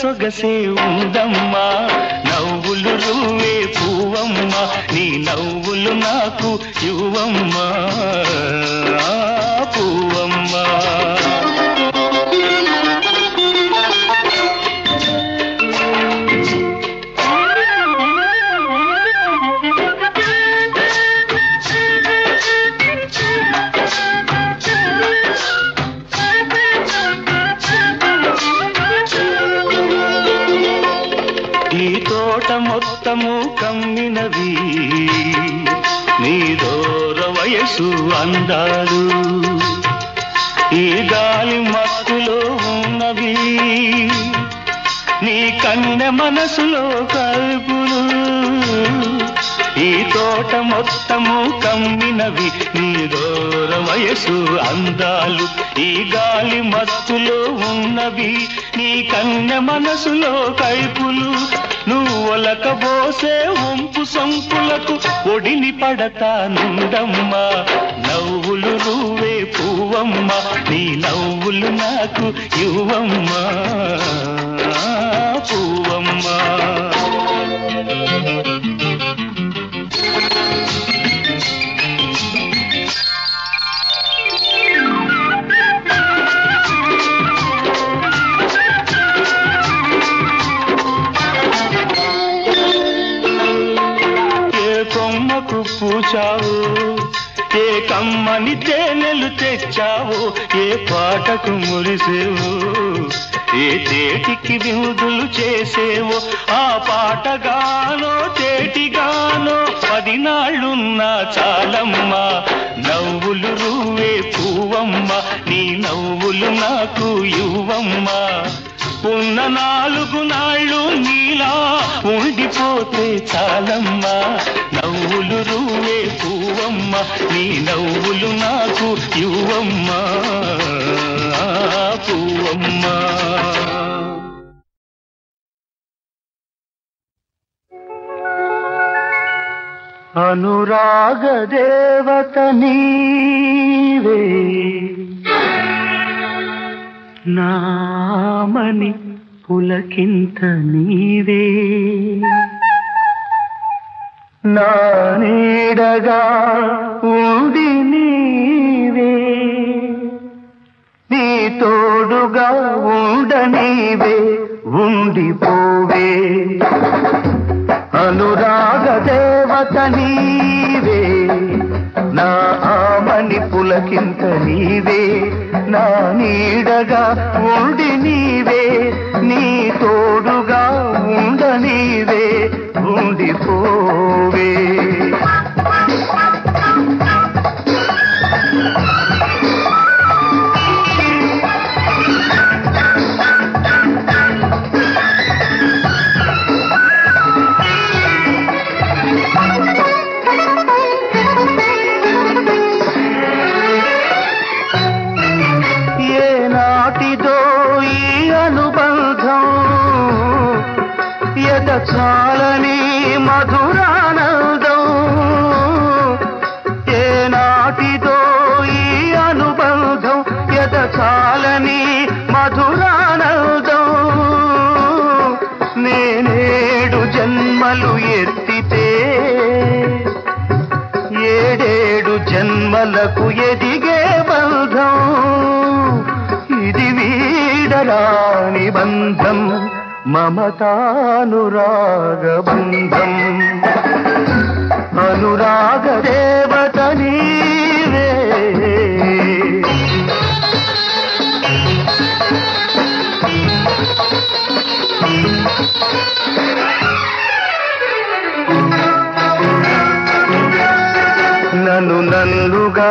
ಸೊಗಸೇ కమ్మని తేనెలు తెచ్చావు ఏ పాటకు మురిసేవు? ఏ తేటికి విముదులు చేసేవో ఆ పాటగానో తేటిగానో పదినాళ్ళున్నా చాలమ్మా. నవ్వులు రువే పువ్వమ్మ నీ నవ్వులు నాకు యువమ్మా ఉన్న నాలుగు నాళ్ళు నీలా ఉండిపోతే చాలమ్మా. నవ్వులు రువే పువ్వమ్మ నీ నవ్వులు నాకు యువమ్మ పువ్వమ్మ అనురాగ దేవత నీవే. నామని పులకింత నీవే. నా నీడగా ఉండి నీవే. నీ తోడుగా ఉండ నీవే ఉండిపోవే. అనురాగ దేవత నీవే. నా ఆమని పులకింత నీవే. నా నీడగా ఉండి నీవే. నీ తోడుగా ఉండ నీవే. ఉండిపోవే బంధం మమతానురాగ బంధం అనురాగ దేవత నీవే. నన్ను నన్నుగా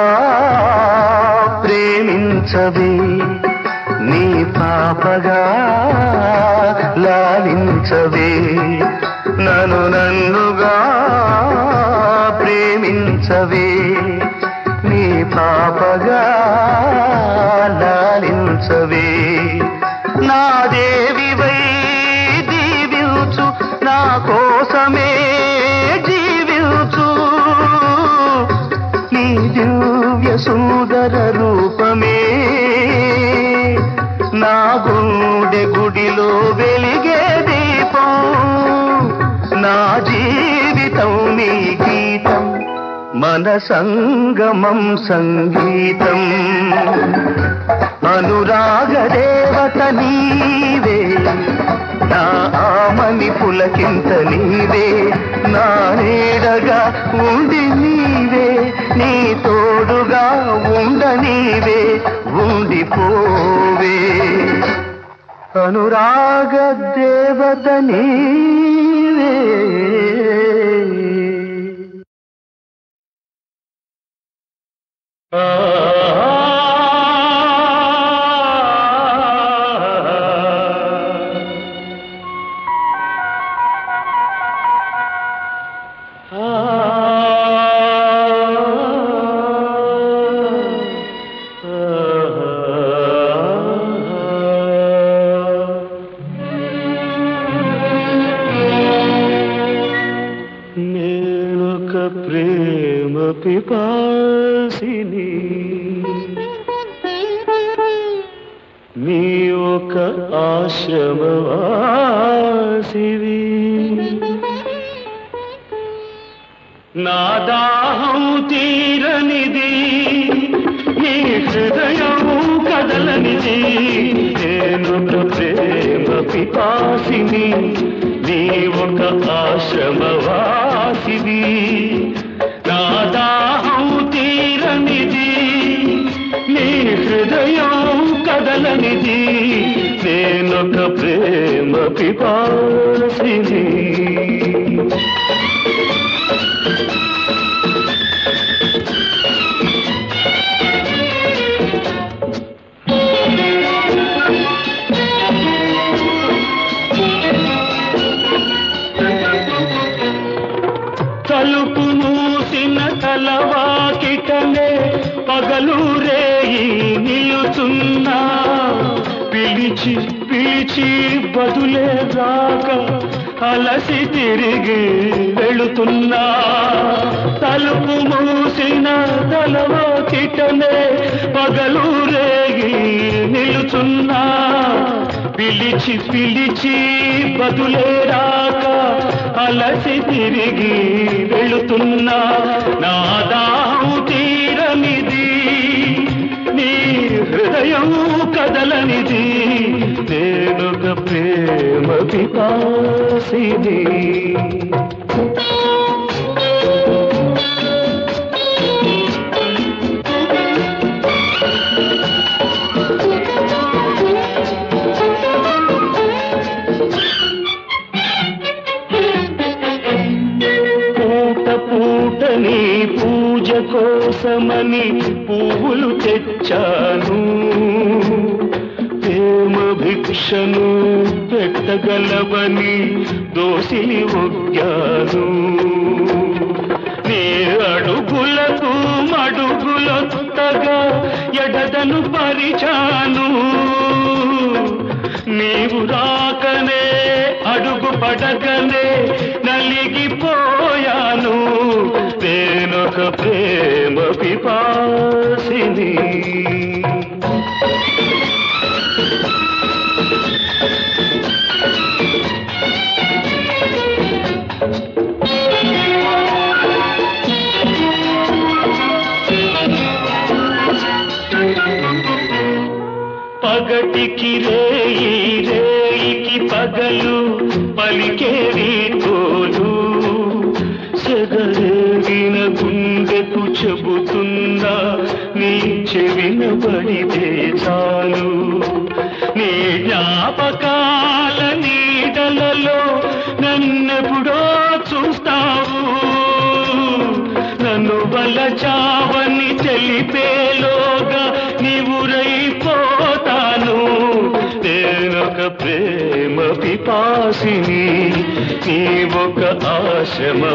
ప్రేమించవే. నీ లాలించవే. నన్ను నన్నుగా ప్రేమించవే. నీ పాపగా లాలించవే. నా దేవివై దీవించు నా కోసమే జీవించు. నీ దివ్య సుందర నీ గీతం మన సంగమం సంగీతం. అనురాగ దేవత నీవే నా ఆమని పులకింత నీవే నా నీడగా ఉండి నీవే నీ తోడుగా ఉండ నీవే ఉండిపోవే. అనురాగ దేవత నీవే. నేనొక తీరనిది నీ హృదయం కదలనిది. నేను ప్రేమ పిపాసిని నీ ఒక ఆశ్రమవాసివి నా దాహం తీరనిది నీ హృదయం కదలనిది. నేనొక ప్రేమ పిపాసిని. పిలిచి పిలిచి బదులే రాక అలసి తిరిగి వెళుతున్నా. తలుపు మూసిన తలవాకిటనే పగలు రేగి నిలుచున్నా. పిలిచి పిలిచి బదులే రాక అలసి తిరిగి వెళుతున్నా. నా హృదయం కదలనిది. నేనొక ప్రేమ పిపాసిది పూట పూటని పూజ కోసమని పువ్వులు తె భిక్షను పెట్టగలవని దోసిలి ఒగ్గాను. నే అడుగులకు మడుగులొత్తగా ఎడదను పరిచాను. నీవు రాకనే అడుగు పడకనే నలిగిపోయాను. నేనొక ప్రేమ పిపాసిని. రేతికి రేయి రేయికి పగలు పలికే తోలు సెగరేగిన గుండెకు చెబుతుందా నీ చెవిన పడి పిపాసిని నీవొక ఆశ్రమవాసిని.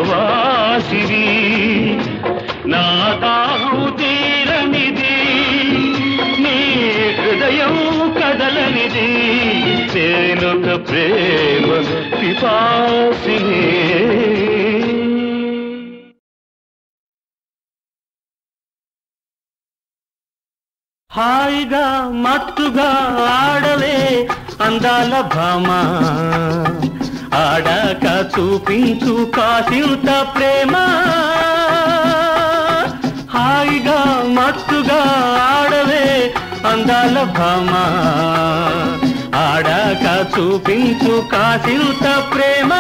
నా తాహు తీరనిది నీ హృదయం కదలనిది. నేనొక ప్రేమ పిపాసి. చూపించు కాసింత ప్రేమ.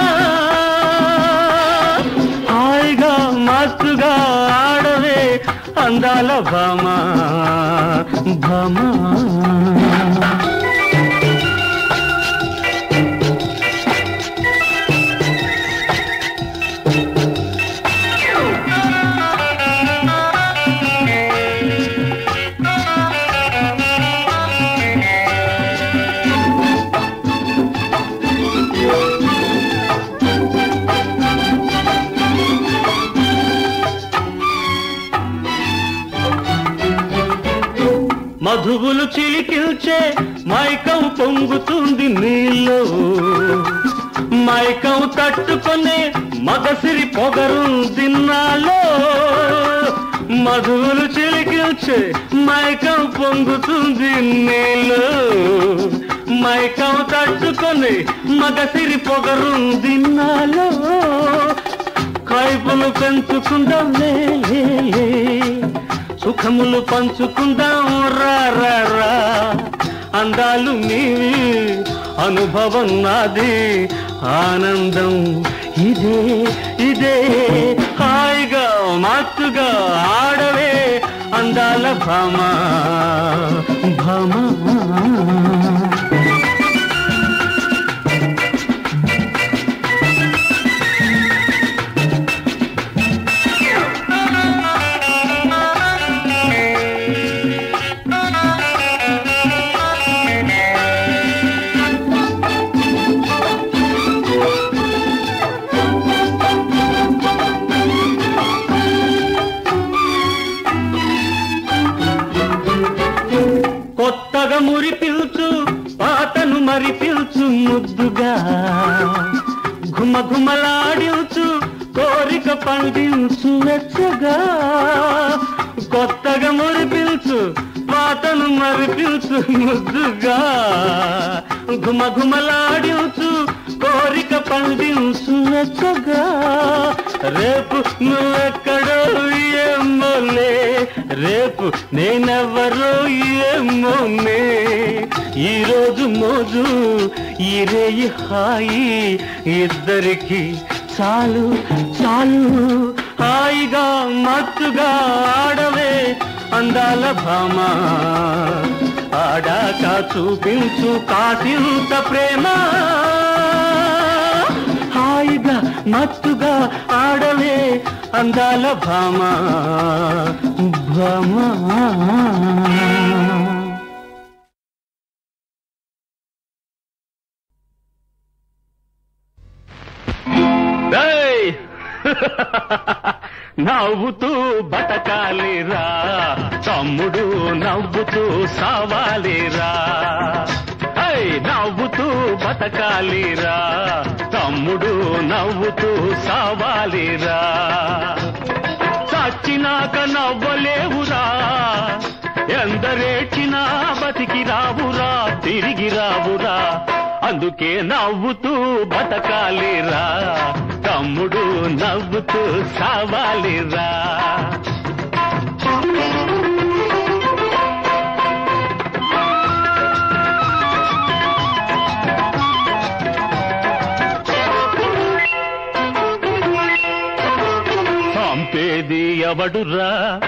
హాయిగా మస్తుగా ఆడవే అందాల భామ. భామ. చిలికిల్చే మైకం పొంగుతుంది నీళ్ళు. మైకం తట్టుకునే మగసిరి పొగరు దిన్నాలో మధువులు చిలికిల్చే మైకం పొంగుతుంది నీళ్ళు. మైకం తట్టుకొని మగసిరి పొగరు దిన్నాలో కైపులు పెంచుకుందాం లే. సుఖములు పంచుకుందాం రా రా రా. అందాలు నీవి అనుభవం నాది ఆనందం ఇదే ఇదే. హాయిగా మత్తుగా ఆడవే అందాల భామ భామ. ముద్దుగా ఘుమ ఘుమలాడించు కోరిక పండించు వెచ్చగా. కొత్తగా మురిపించు పాతను మరిపించు ముద్దుగా. ఘుమ ఘుమలాడించు కోరిక పండించు వెచ్చగా రేపు నువ్వెక్కడో ఏమోలే రేపు నేనెవరో ఏమోనే. ఈ రోజు మోజు ఈ హాయి ఇద్దరికి చాలు చాలు. హాయిగా మత్తుగా ఆడవే అందాల భామ. ఆడాక చూపించు కాసింత ప్రేమ. మత్తుగా ఆడవే అందాల భామ భామ. నవ్వుతూ బతకాలిరా తమ్ముడు నవ్వుతూ సావాలిరా. నవ్వుతూ బతకాలిరా. తమ్ముడు నవ్వుతూ సావాలిరా. చచ్చినాక నవ్వలేవురా. ఎందరేచినా బతికి రావురా తిరిగి రావురా. అందుకే నవ్వుతూ బతకాలిరా. తమ్ముడు నవ్వుతూ సావాలిరా. ఎవడురా?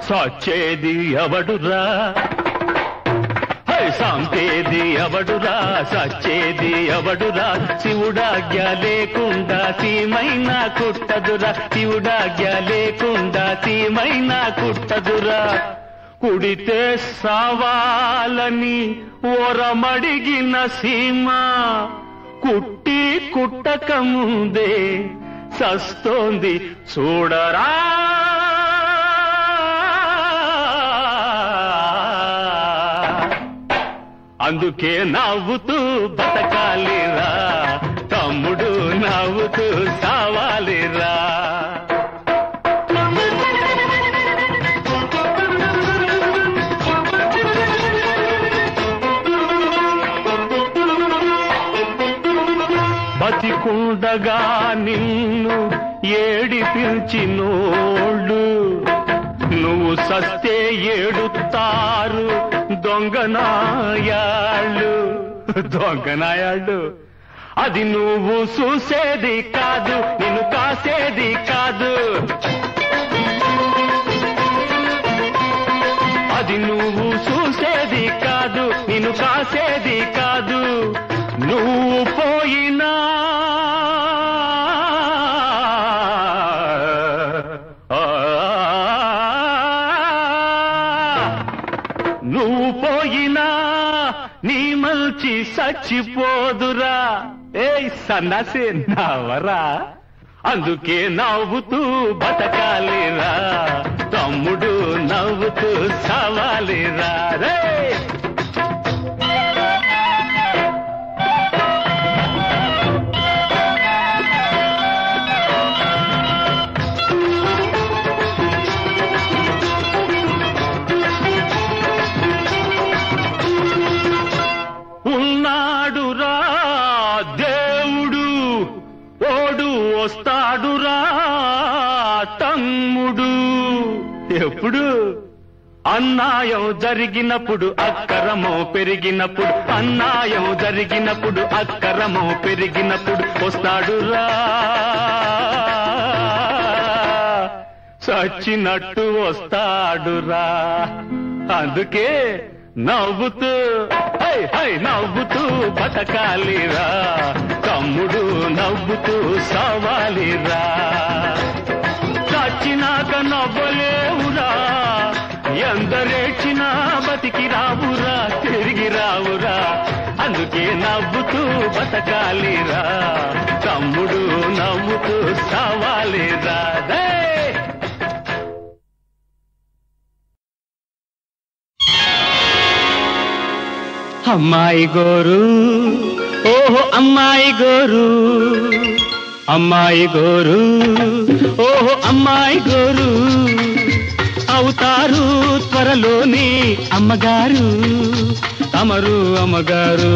సచ్చేది ఎవడురా? సాంతేది ఎవడురా? సచ్చేది ఎవడురా? శివుడాజ్ఞ లేకుండా సీమైనా కుట్టదురా. శివుడాజ్ఞ లేకుండా సీమైనా కుట్టదురా. కుడితే సావాలని ఓరమడిగిన సీమ. కుట్టి కుట్టక చస్తోంది చూడరా. అందుకే నవ్వుతూ బతకాలిరా. తమ్ముడు నవ్వుతూ సావాలిరా. బతికుండగా నిన్ను ఏడిపించినోళ్ళు నువ్వు సస్తే ఏడుతారు దొంగనాయాళ్ళు. దొంగనాయాళ్ళు. అది నువ్వు చూసేది కాదు నిన్ను కాసేది కాదు. అది నువ్వు చూసేది కాదు నిన్ను కాసేది కాదు. నువ్వు పోయినా మర్చిపోదురా. ఏ సన్నసే నవరా అందుకే నవ్వుతూ బతకాలిరా. తమ్ముడు నవ్వుతూ సవాలిరా. రే అన్నాయం జరిగినప్పుడు అక్కరమో పెరిగినప్పుడు అన్నాయం జరిగినప్పుడు అక్కరమో పెరిగినప్పుడు వస్తాడురా. చచ్చినట్టు వస్తాడురా. అందుకే నవ్వుతూ హై హై నవ్వుతూ బతకాలిరా. తమ్ముడు నవ్వుతూ సవాలిరా. చచ్చినాక నవ్వలేవు. ఎందరేచినా బతికి రావురా తిరిగి రావురా. అందుకే నవ్వుతూ బతకాలిరా. తమ్ముడు నవ్వుతూ సవాలిరా. అమ్మాయి గోరు ఓహో అమ్మాయి గోరు. అమ్మాయి గోరు ఓహో అమ్మాయి గోరు. వస్తారు త్వరలోనే అమ్మగారు. అమరు అమ్మగారు.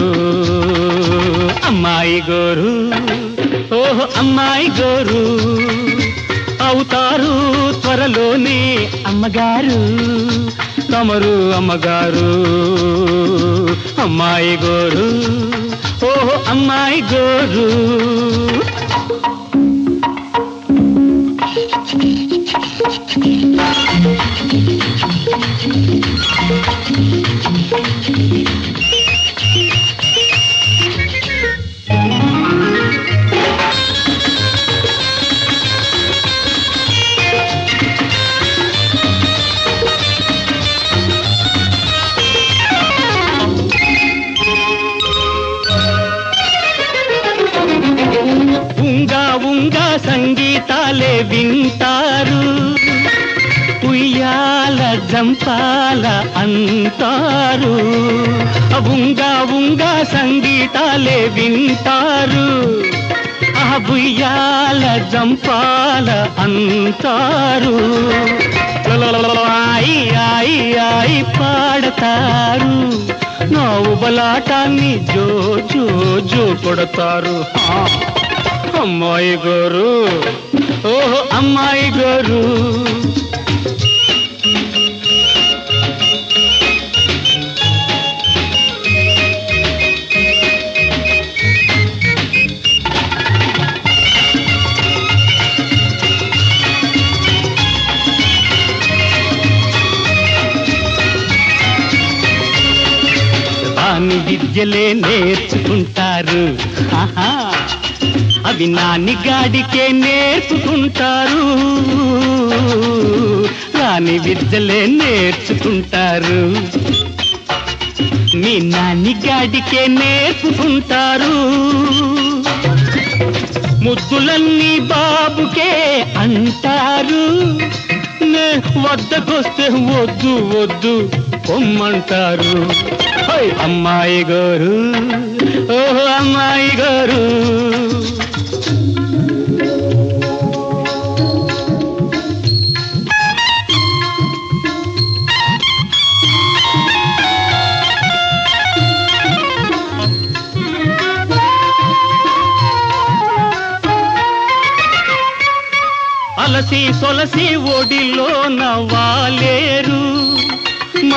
అమ్మాయి గోరు. ఓహో అమ్మాయి గోరు. అవుతారు త్వరలోనే అమ్మగారు. తమరు అమ్మగారు. అమ్మాయి గోరు. ఓహో అమ్మాయి గోరు. సంగీతాలే వింటారు జంపాల అంటారు ఉంగా ఉంగా సంగీతాలే వింటారు. ఆ జంపాల అంటారు ఆయి ఆయి ఆయి పాడతారు నా ఉబలాటాన్ని జో జో జో కొడతారు అమ్మాయి గారు ఓహో అమ్మాయి గారు విద్యలే నేర్చుకుంటారు. ఆహా అవి నాని గాడికే నేర్చుకుంటారు. రాని విద్యలే నేర్చుకుంటారు. మీ నాని గాడికే నేర్చుకుంటారు. ముద్దులన్నీ బాబుకే అంటారు. నే వద్దకొస్తే వద్దు వద్దు పొమ్మంటారు. అమ్మాయి గారు. ఓహో అమ్మాయి గారు. అలసి సొలసి ఒడిలో నవ్వాలేరు.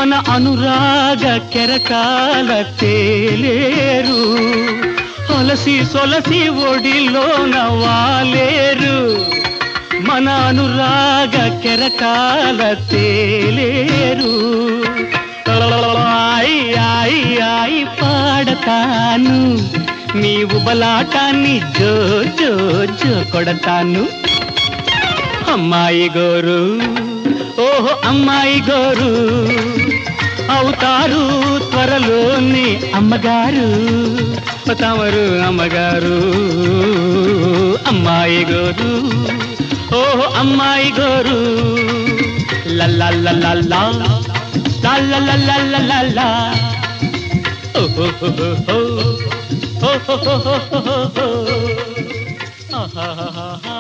మన అనురాగ కెరకాల తేలేరు. అలసి సొలసి ఒడిలోన వాలేరు. మన అనురాగ కెరకాల తేలేరు. ఆయి ఆయి ఆయి పాడతాను. నీ ఉబలాటాన్ని జో జో జో కొడతాను. అమ్మాయి గోరు. ఓహో అమ్మాయి గోరు అవుతారు త్వరలోని అమ్మగారు తమరు అమ్మగారు అమ్మాయి గోరు ఓహో అమ్మాయి గోరు లల్లా లల్లా లల్లా లల్లా ఓహో ఓహో ఆహాహాహా. లా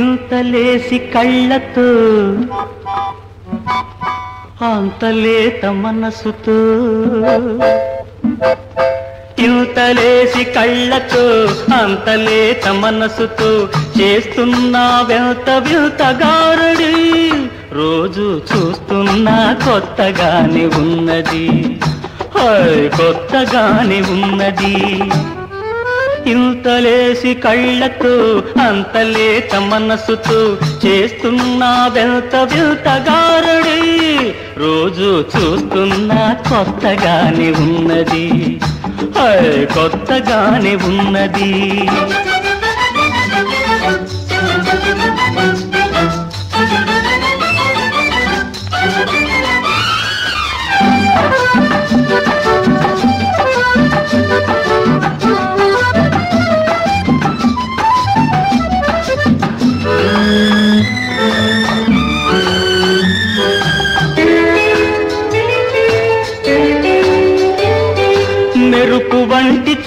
ఇంతలేసి కళ్ళతో అంతలేత మనసుతో. ఇంతలేసి కళ్ళతో అంతలేత మనసుతో చేస్తున్నా వెంత వింత రోజు చూస్తున్నా కొత్తగానే ఉన్నది. కొత్తగానే ఉన్నది. ఇంతలేసి కళ్ళతో అంతలేత మనసుతో చేస్తున్నా వెంత వింత రోజు చూస్తున్నా కొత్తగానే ఉన్నది. కొత్తగానే ఉన్నది.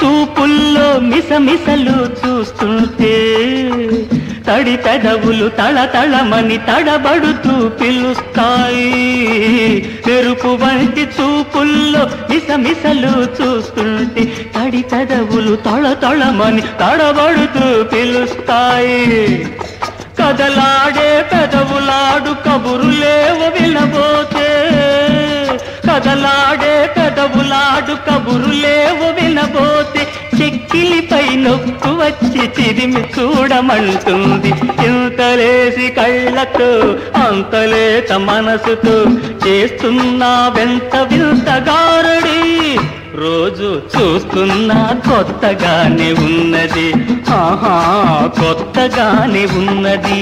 చూపుల్లో మిసమిసలు చూస్తుంటే తడి పెదవులు తళతళమని తడబడుతూ పిలుస్తాయి. మెరుపు వంటి చూపుల్లో మిసమిసలు చూస్తుంటే తడి పెదవులు తళతళమని తడబడుతూ పిలుస్తాయి. కదలాడే పెదవులాడు కబురులేవ వినబోతే కదలాడే పెదవులాడు కబురులేవు వినబోతే చెక్కిలిపై నొక్కు వచ్చి చిరిమి చూడమంటుంది. ఇంతలేసి కళ్ళతో అంతలేత మనసుతో చేస్తున్నా వెంత వింతగారుడి రోజు చూస్తున్నా కొత్తగానే ఉన్నది. ఆహా కొత్తగానే ఉన్నది.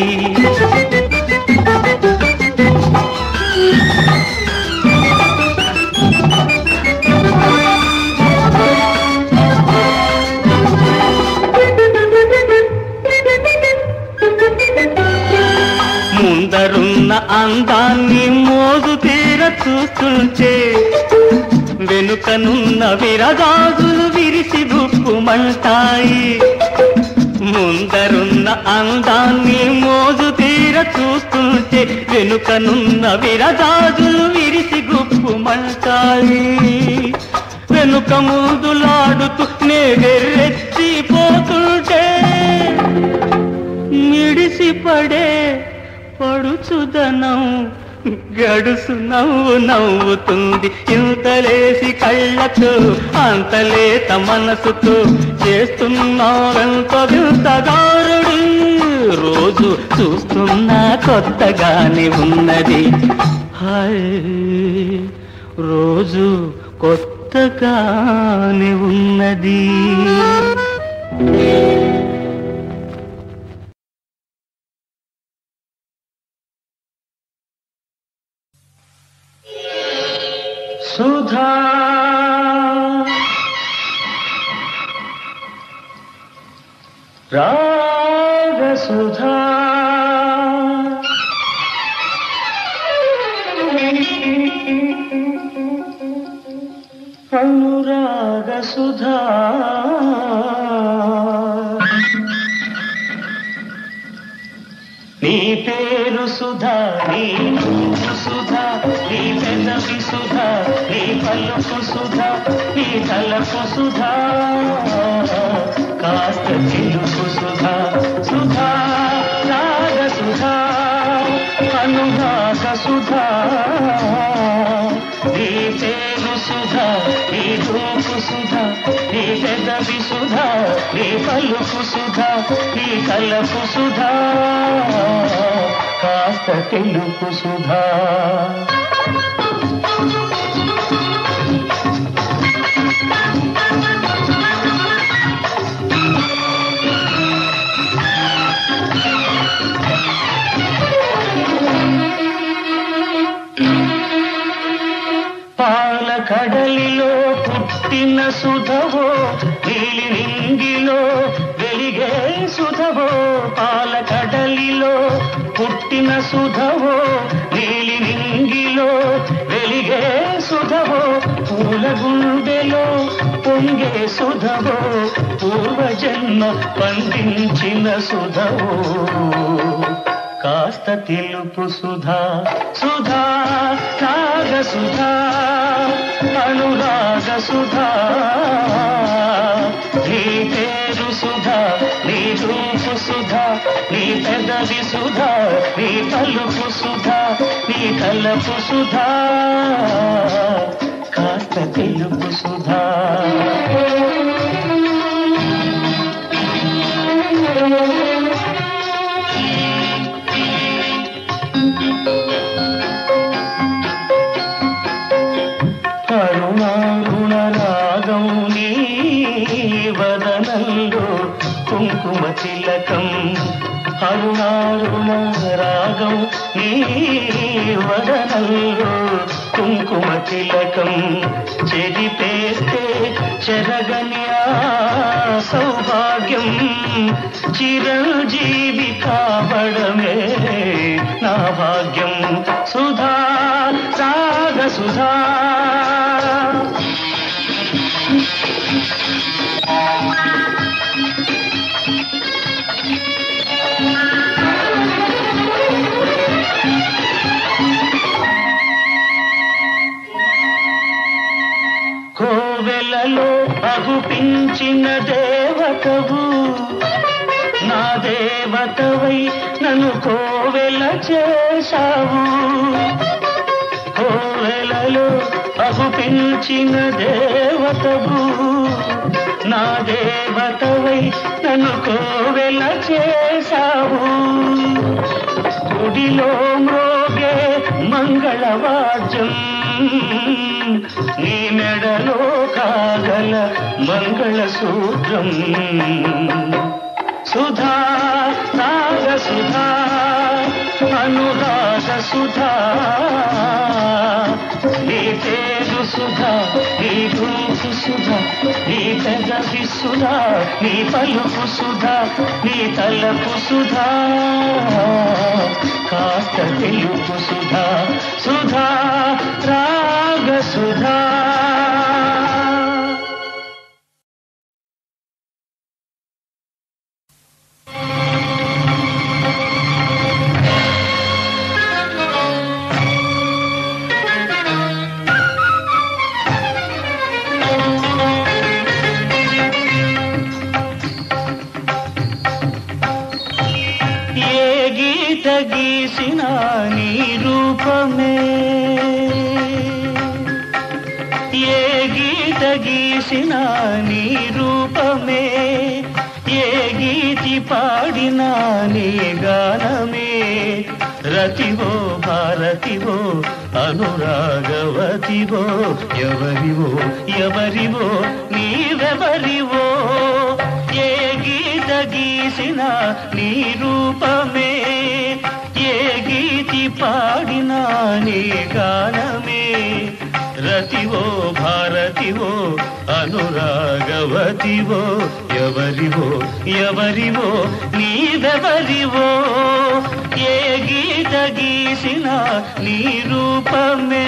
అందాన్ని మోజు తీర చూస్తుంటే వెనుకనున్న విరగాజులు విరిసి బుక్కుమంటాయి ముందరున్న అందాన్ని మోజు తీర చూస్తుంటే వెనుకనున్న విరగాజులు విరిసి గుప్పుమంటాయి వెనుక ముందులాడుతూ నే వెర్రెత్తిపోతుంటే ఎగిసి పడే పడుచుదనం గడుసు నవ్వు నవ్వుతుంది. ఇంతలేసి కళ్ళతో అంతలేత మనసుతో చేస్తున్నారంతో వింతగారుడు. రోజు చూస్తున్నా కొత్తగానే ఉన్నది. హాయ్ రోజు కొత్తగానే ఉన్నది. సుధా రాగ సుధా అనురాగ సుధా నీ పేరు సుధా నీ నీ సుధా ఈ తలకు సుధా కాస్త తెలుపు సుధా సుధా రాగ సుధా అనురాగ సుధా. ఈ పేరు సుధా ఈ రూపు సుధా ఈ పెదవి సుధా ఈ పలుపు సుధా ఈ కలపు సుధా. కాస్త తెలుపు సుధా. కడలిలో పుట్టిన సుధవో నీలి నింగిలో వెలిగే సుధవో పాల కడలిలో పుట్టిన సుధవో నీలి నింగిలో వెలిగే సుధవో పూల గుండెలో పొంగే సుధవో పూర్వజన్మ పండించిన సుధవో. కాస్త తెలుపు సుధా సుధా రాగ సుధా. అనురాగ సుధా నీ పేరు సుధా నీ రూపు సుధా నీ పెదవి సుధా నీ పలుపు సుధా నీ కలపు సుధా కాస్త తెలుపు సుధా. కుంకుమ తిలకం చెరిపేస్తే చెరగని ఆ సౌభాగ్యం చిరంజీవి కావడమే నా భాగ్యం. సుధా సాగ సుధా. దేవతవై నన్ను కోవెల చేశావు. కోవెలలో అహుపించిన దేవతవు నా దేవతవై నన్ను కోవెల చేశావు. గుడిలో మ్రోగే మంగళవాద్యం నీ మెడలో కాగల మంగళసూత్రం. సుధా సుధా అనురాగ సుధా. నీ పేరు సుధా నీ రూపు సుధా నీ పెదవి సుధా నీ పలుపు సుధా నీ తలపు సుధా. కాస్త తెలుపు సుధా సుధా రాగ సుధా. నీ రూపమే ఏ గీతి పాడినా నీ గానమే. రతివో భారతివో అనురాగవతివో ఎవరివో ఎవరివో నీవెవరివో. ఏ గీత గీసిన నీ రూపమే ఏ గీతి పాడినా నీ గానమే. భారతివో భారతివో అనురాగవతివో ఎవరివో ఎవరివో నీదెవరివో ఏ గీత గీసిన నీ రూపమే.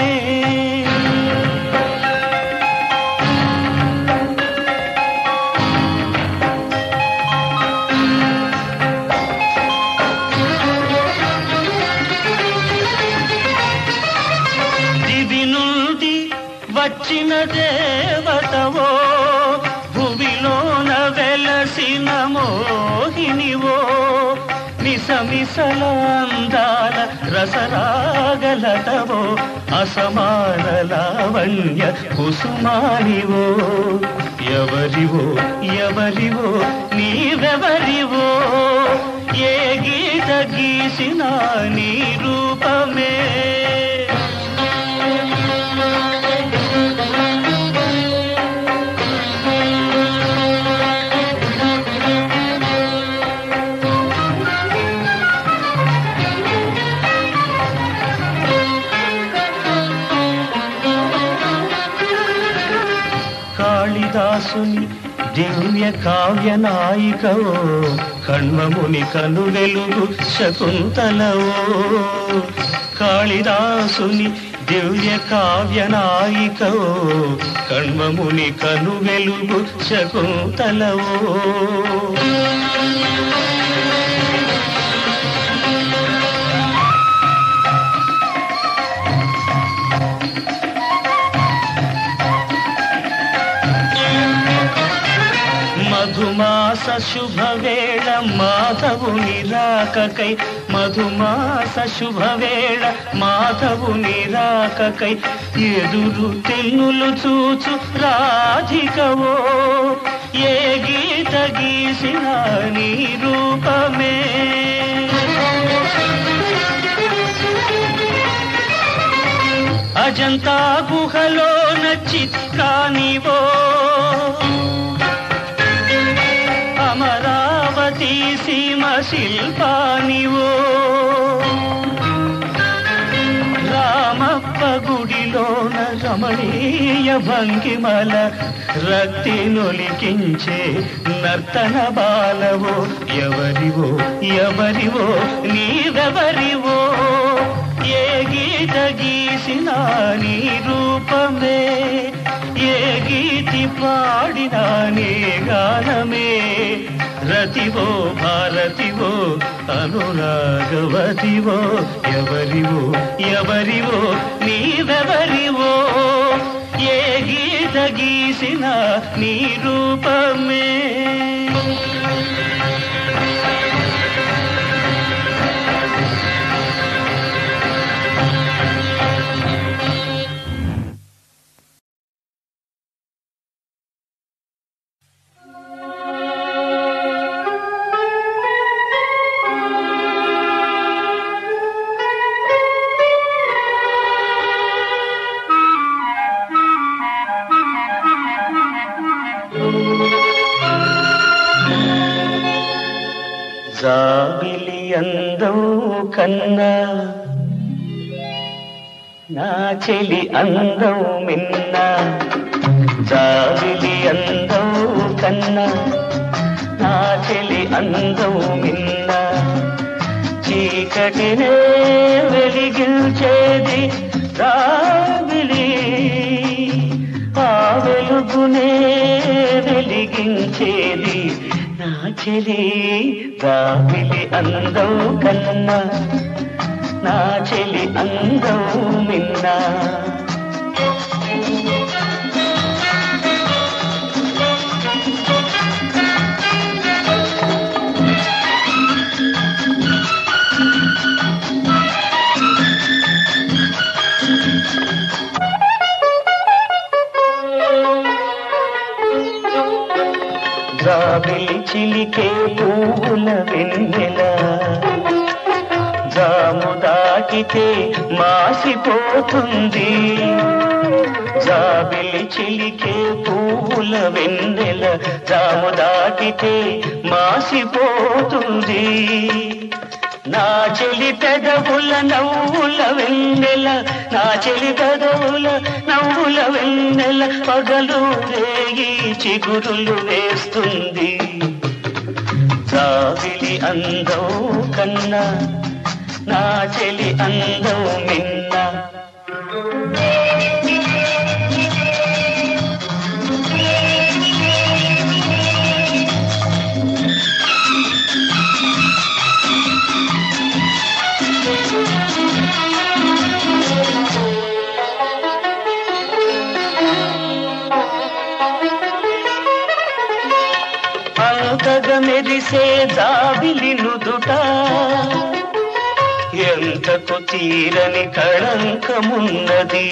అందాల రసరాగలతవో అసమాన లావణ్య ఎవరివో ఎవరివో నీవెవరివో. ఏ గీత గీసిన నీ రూపమే. దివ్య కావ్య నాయికవో కణ్వముని కను వెలుగు శకుంతలవో. కాళిదాసుని దివ్య కావ్య నాయికవో కణ్వముని కను వెలుగు శకుంతలవో. మధుమాస శుభవేళ మాధవుని రాకకై మధుమాస శుభవేళ మాధవుని రాకకై ఎదురు తెన్నులు చూచు రాధికవో ఏ గీత గీసిన నీ రూపమే. అజంతా గుహలో నచ్చి కానివో శిల్పానివో. రామప్ప గుడిలోన రమణీయ భంగిమల రక్తి నొలికించే నర్తన బాలవో. ఎవరివో ఎవరివో నీవెవరివో. ఏ గీత గీసిన నీ రూపమే. ఏ గీతి పాడినా నీ గానమే? రతివో భారతివో అనురాగవతివో ఎవరివో ఎవరివో నీవెవరివో? ఏ గీత గీసిన నీ రూపమే. కన్నా నా చెలి అందం మిన్నా జాబిలి అందం కన్నా నా చెలి అందం మిన్నా. చీకటినే వెలిగించేది రాబిలి ఆ వెలుగునే వెలిగించేది చెలి రాబిలి అందం కన్నా నా చెలి అందం మిన్నా చిలికే పూల వెన్నెల. జాము దాటితే మాసిపోతుంది. జాబిలి చిలికే పూల వెన్నెల జాము దాటితే మాసిపోతుంది. నా చెలి పెదవుల నవ్వుల వెన్నెల నా చెలి పెదవుల నవ్వుల వెన్నెల పగలు రేగి చిగురులు వేస్తుంది. జాబిలి అందం కన్నా నా చెలి అందం మిన్న చేసే జాబిలి నుదుట. ఎంతకు తీరని కళంకమున్నది.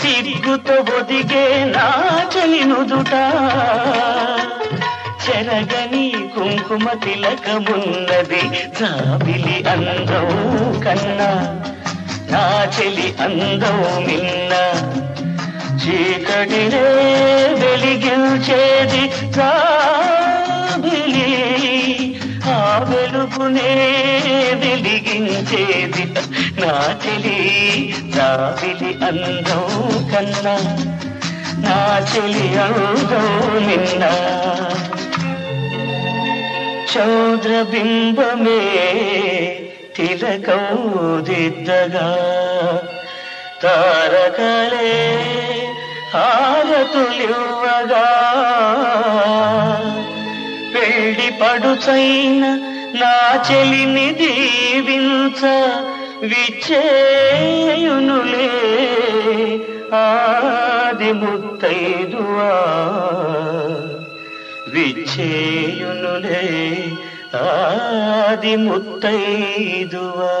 సిగ్గుతో ఒదిగే నాచని నుదుట. చెరగని కుంకుమ తిలకమున్నది. జాబిలి అందం కన్నా నా చెలి అందం నిన్న. చీకటినే వెలిగించేది జాబిలి వెలుగునే వెలిగించేది. నా చెలి జాబిలి అందం కన్నా. నా చెలి అందం నిన్న. చౌద్రబింబమే తిలకౌదిద్దగా. తారకలే హారతులివ్వగా పడుచైన నా చెలిని దీవించ విచ్చేయునులే ఆది ముత్తైదువా. విచ్చేయునులే ఆది ముత్తైదువా.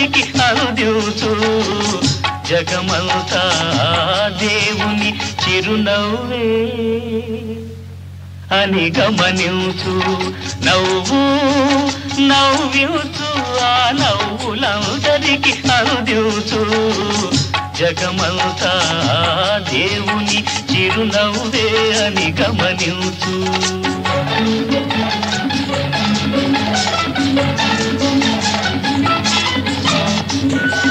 నవ్వులందరికి అందించు జగమంతా దేవుని చిరునవ్వే అని గమనించు నవ్వు నవ్వించు ఆ నవ్వులందరికి అందించు జగమంతా దేవుని చిరునవ్వే అని గమనించు. కమ్మని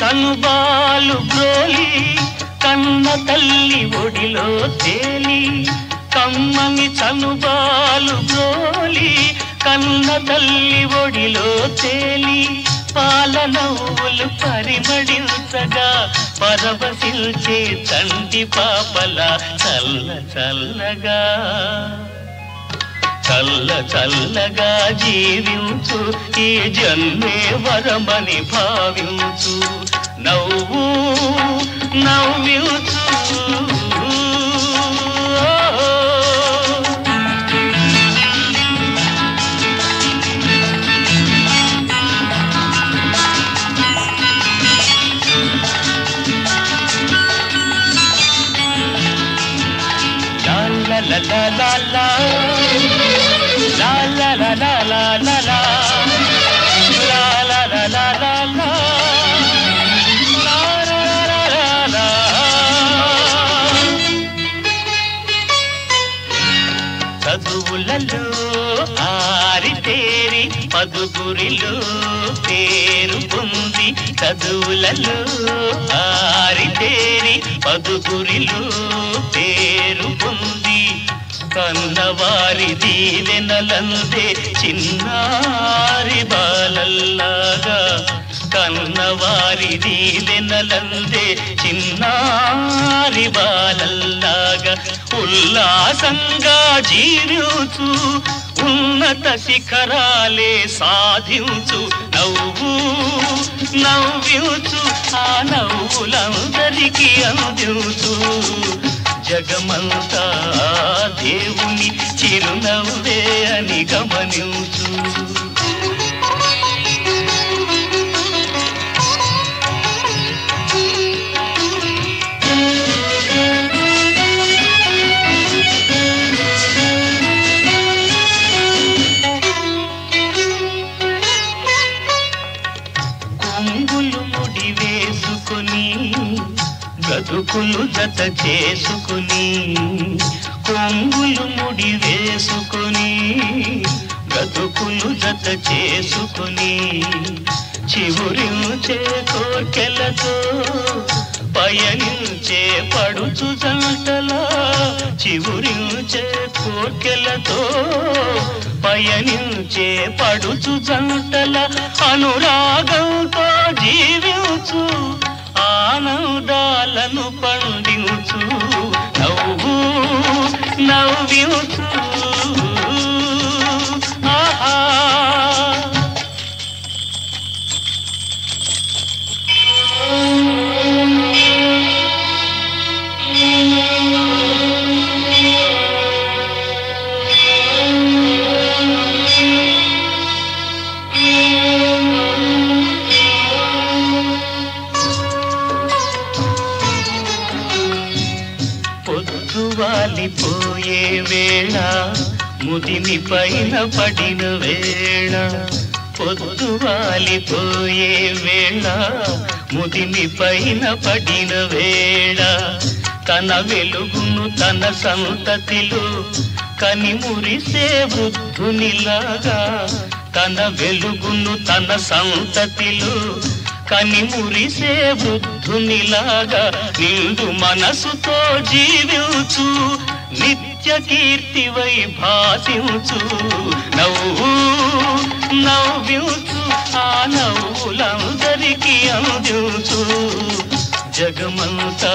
చనుబాలు బ్రోలి కన్న తల్లి ఒడిలో తేలి కమ్మని చనుబాలు బ్రోలి కన్న తల్లి ఒడిలో తేలి. పాల నవ్వులు పరిమళించగా పరవశిల్చే తండ్రి పాపల చల్ల చల్లగా. చల్ల చల్లగా జీవించు ఈ జన్మే వరమని భావించు. నవ్వు నవ్వించు. la la la la పదుగురిలో పేరు పొంది చదువులలో ఆరితేరి పదుగురిలో పేరు పొంది కన్నవారి దీవెనలందే చిన్నారి బాలల్లాగా. కన్నవారి దీవెనలందే చిన్నారి బాలల్లాగా. ఉల్లాసంగా జీవించు ఉన్నత శిఖరాలే సాధించు. నవ్వు నవ్వించు ఆ నవ్వులందరికీ అందించు. జగమంతా దేవుని చిరునవ్వే అని గమనించు. బ్రతుకులు జత చేసుకుని కొంగులు ముడి వేసుకుని బ్రతుకులు జత చేసుకుని చివురించే కోర్కెలతో పయనించే పడుచు జంటలా చివురించే కోర్కెలతో పయనించే పడుచు జంటల అనురాగంతో జీవించు. ఆనందాలను పండించు నవ్వు నవ్వించు. ముదిమి పైన పడిన వేళ పొద్దు వాలిపోయే వేళ ముదిమి పైన పడిన వేళ. తన వెలుగును తన సంతతిలో కని మురిసే వృద్ధునిలాగా తన వెలుగును తన సంతతిలో కని మురిసే వృద్ధునిలాగా నిండు మనసుతో జీవించు నిత్య కీర్తివై భాసించు నవ్వు నవ్వించు ఆ నవ్వులందరికీ అందించు. జగమంతా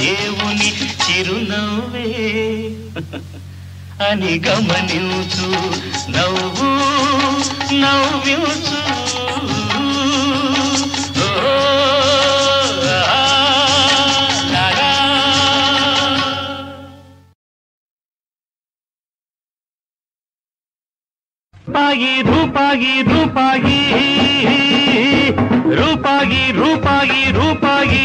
దేవుని చిరునవ్వే. అని గమనించు నవ్వు నవ్వించు. ఓ, రూపాయి రూపాయి రూపాయి. రూపాయి రూపాయి రూపాయి.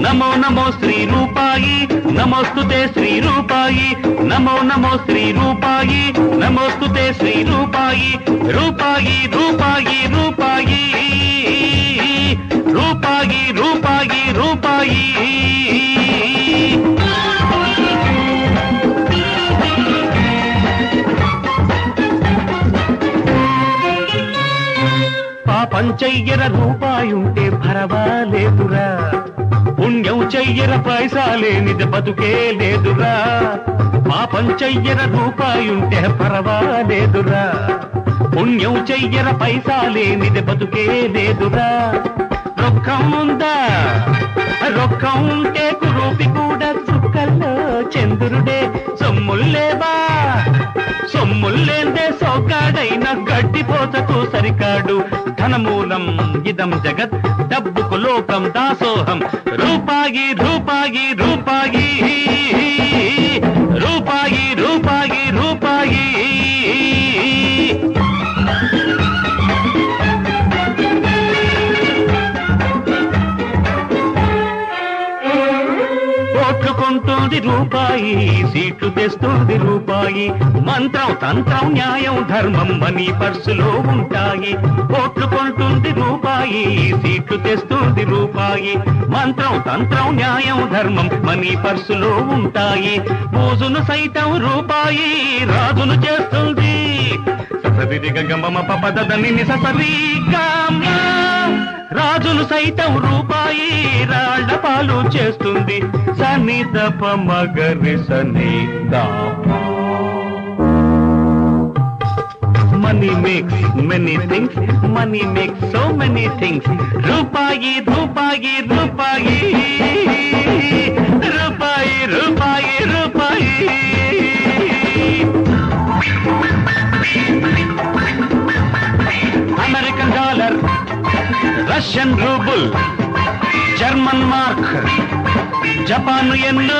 నమో నమో శ్రీ రూపాయి నమోస్తుతే శ్రీ రూపాయి. నమో నమో శ్రీ రూపాయి నమోస్తుతే శ్రీ రూపాయి. రూపాయి రూపాయి రూపాయి. రూపాయి రూపాయి రూపాయి. పాపం చెయ్యర రూపాయుంటే పరవాలేదురా పుణ్యం చెయ్యర పైసా లేనిది బతుకే లేదురా. పాపం చెయ్యర రూపాయుంటే పరవాలేదురా పుణ్యం చెయ్యర పైసా లేనిది బతుకే లేదురా. రొక్కం ఉందా? రొక్కం ఉంటే కురూపి కూడా చుక్కల్లో చంద్రుడే. సొమ్ముల్లేవా? సొమ్ముల్లేందే సోకాడైన గడ్డిపోతకు సరికాడు ధనమూలం ఇదం జగత్ డబ్బుకు లోకం దాసోహం. రూపాగి రూపాగి రూపాగి తెస్తుంది రూపాయి సీట్లు తెస్తుంది రూపాయి. మంత్రం తంత్రం న్యాయం ధర్మం మనీ పర్సులో ఉంటాయి. ఓట్లు కొంటుంది రూపాయి సీట్లు తెస్తుంది రూపాయి. మంత్రం తంత్రం న్యాయం ధర్మం మనీ పర్సులో ఉంటాయి. పూజును సైతం రూపాయి రాజును చేస్తుంది. ససరి గంగమ్మ పపదని నిససరి గమ్మ రాజులు సైతం రూపాయి రాళ్ళ పాలు చేస్తుంది. సని దప మగరి సని money makes many things money makes so many things రూపాయి రూపాయి రూపాయి రూపాయి. Russian ruble German mark Japan yen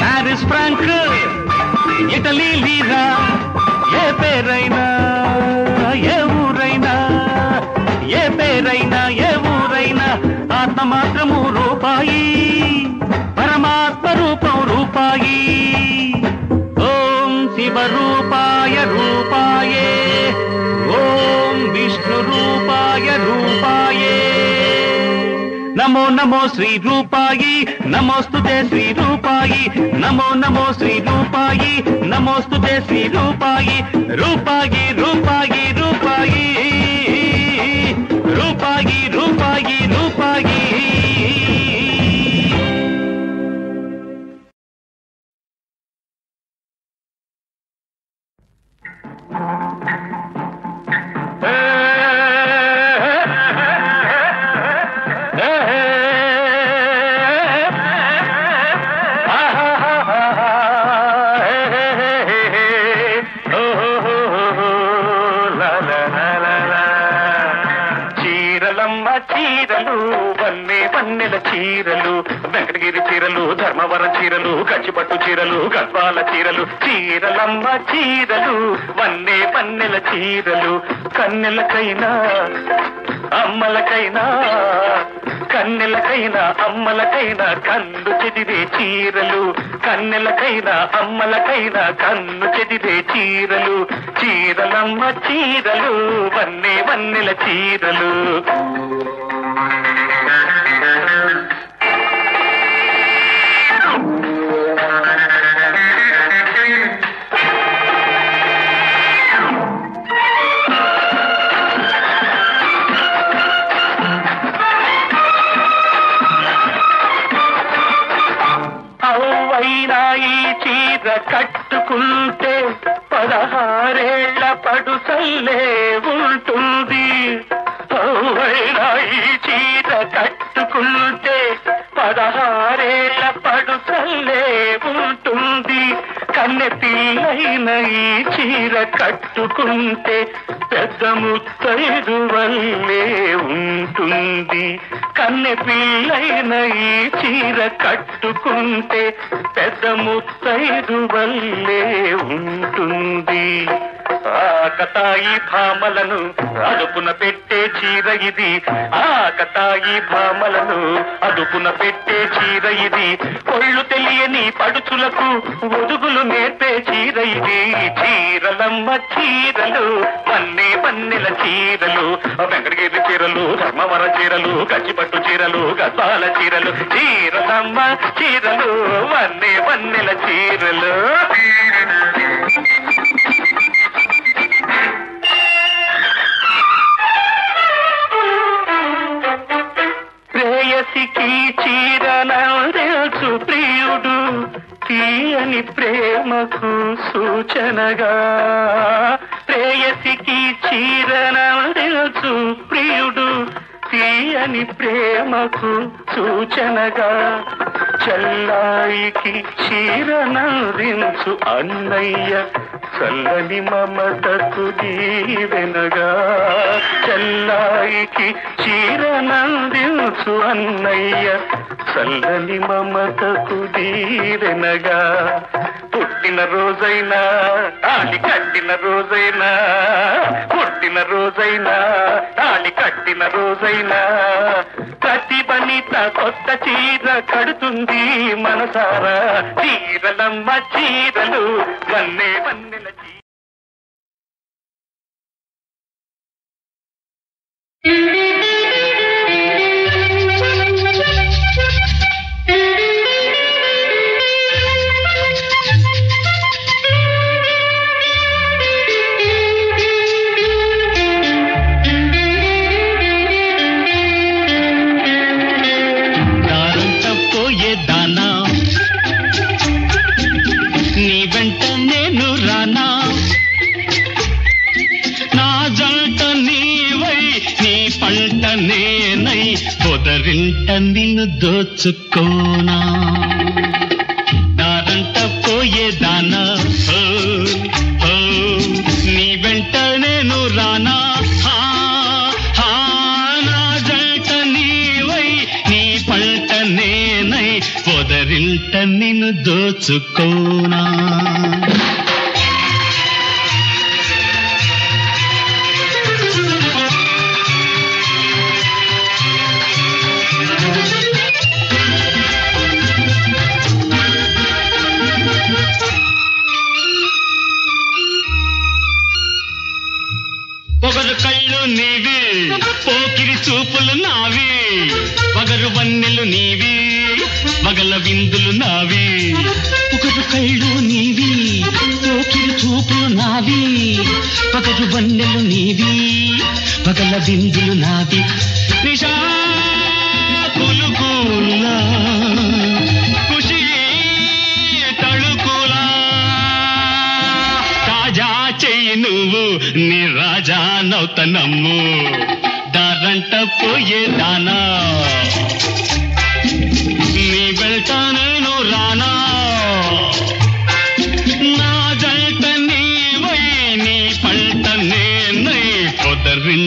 Paris franc Italy lira ఏ పేరైనా ఏ ఊరైనా ఏ పేరైనా ఏ ఊరైనా ఆత్మ మాత్రము రూపాయి పరమాత్మ రూపం రూపాయి ఓం శివ రూపాయ రూపాయే ఓం విష్ణు రూపాయ రూపాయే నమో నమో శ్రీ రూపాయి నమోస్తుతే శ్రీ రూపాయి నమో నమో శ్రీ రూపాయి నమోస్తుతే శ్రీ రూపాయి రూపాయి రూపాయి రూపాయి రూపాయి రూపాయి రూపాయి Thank you. చీరలు ధర్మవరం చీరలు కంచిపట్టు చీరలు గద్వాల చీరలు చీరలమ్మ చీరలు వన్నే పన్నెల చీరలు కన్నెలకైనా అమ్మలకైనా కన్నెలకైనా అమ్మలకైనా కన్ను చెదిరే చీరలు కన్నెలకైనా అమ్మలకైనా కన్ను చెదిరే చీరలు చీరలమ్మ చీరలు వన్నే వన్నెల చీరలు. అవువైనా ఈ చీర కట్టుకుంటే పదహారేళ్ళ పడుసల్లే ఉంటుంది. అవువైనా ఈ చీర కట్టుకుంటే పదహారేళ్ళ పడుతల్లే ఉంటుంది. కన్నె పిల్లైన ఈ చీర కట్టుకుంటే పెద్ద ముత్తైదు వల్లే ఉంటుంది. కన్నె పిల్లైన ఈ చీర కట్టుకుంటే పెద్ద ముత్తైదు వల్లే ఉంటుంది. ఆకతాయి భామలను అదుపున పెట్టే చీర ఇది. ఆకతాయి భామలను అదుపున పెట్టే చీర ఇది. కొళ్ళు తెలియని పడుచులకు ఒదుగులు నేర్పే చీర ఇది చీరలమ్మ చీరలు. మన్నే మన్నెల చీరలు. వెంకటగిరి చీరలు ధర్మవర చీరలు గచ్చిపట్టు చీరలు గద్వాల చీరలు. చీరలమ్మ చీరలు మన్నే మన్నెల చీరలు. ప్రేయసికి చీరన ప్రియుడు చక్కని ప్రేమకు సూచనగా ప్రేయసికి చీరనందించు ప్రియుడు తీయని ప్రేమకు సూచనగా చల్లాయికి చీరనందించు అన్నయ్య చల్లని మమతకు దీవెనగా చల్లాయికి చీరనందించు అన్నయ్య. చల్లని మమతకు దీవెనగా పుట్టిన రోజైనా తాళి కట్టిన రోజైనా పుట్టిన రోజైనా తాళి కట్టిన రోజైనా. ప్రతి పనిత కొత్త చీర కడుతుంది మనసారా. చీరలమ్మ చీరలు వన్నే వన్నెల చీర పొదరింట నిన్ను దోచుకోనా? దారంట పోయే దానా? ఓ, ఓ, నీ వెంట నేను రానా? హా, హా, నా జంట నీవై నీ పంట నేనై పొదరింట నిన్ను దోచుకోనా? పగలు వన్నెలు నీవి పగల విందులు నావి. నిషా కులుకులా తాజా చెయ్యి నువ్వు నీ రాజా నౌతనమ్ము దారంట పోయే దానా.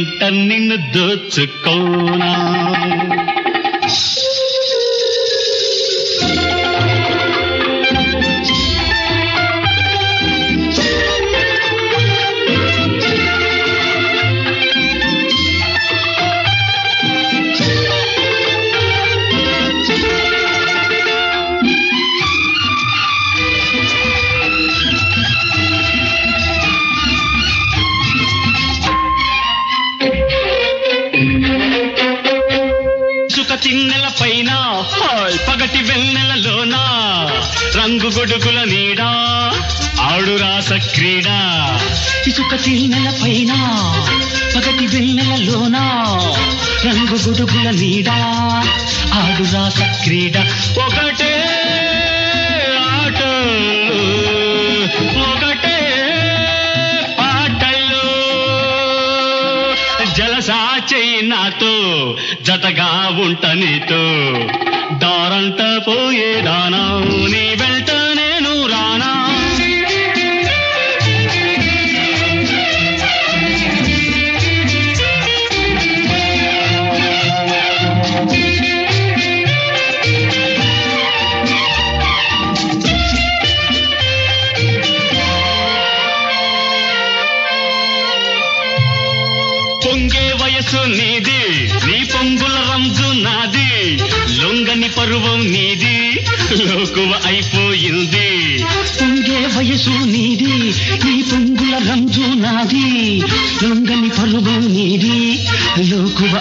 పొదరింట నిన్ను దోచుకోనా ఒకటి నెల పైన పగటి వెన్నెలలోన? రంగు గుడుగుల నీడ ఆడు రాస క్రీడ. ఒకటే ఆట ఒకటే పాటల్లో జలసా చెయ్యి నాతో జతగా ఉంట నీతో. దారంట పోయేదానా నీ వెళ్తా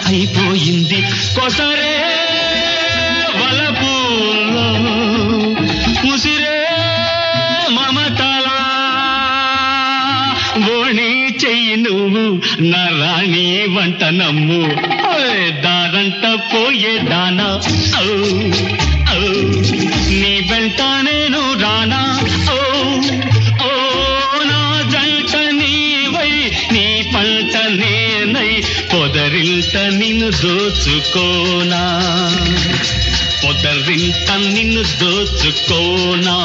అయిపోయింది కొసరే వలపులో ముసిరే మమతలా. ఓణి చెయ్యి నువ్వు నా రాణి వంట నమ్ము. ఓయ్ దారంట పోయే దానా. దోచుకోనా? పొదరింత నిన్ను దోచుకోనా?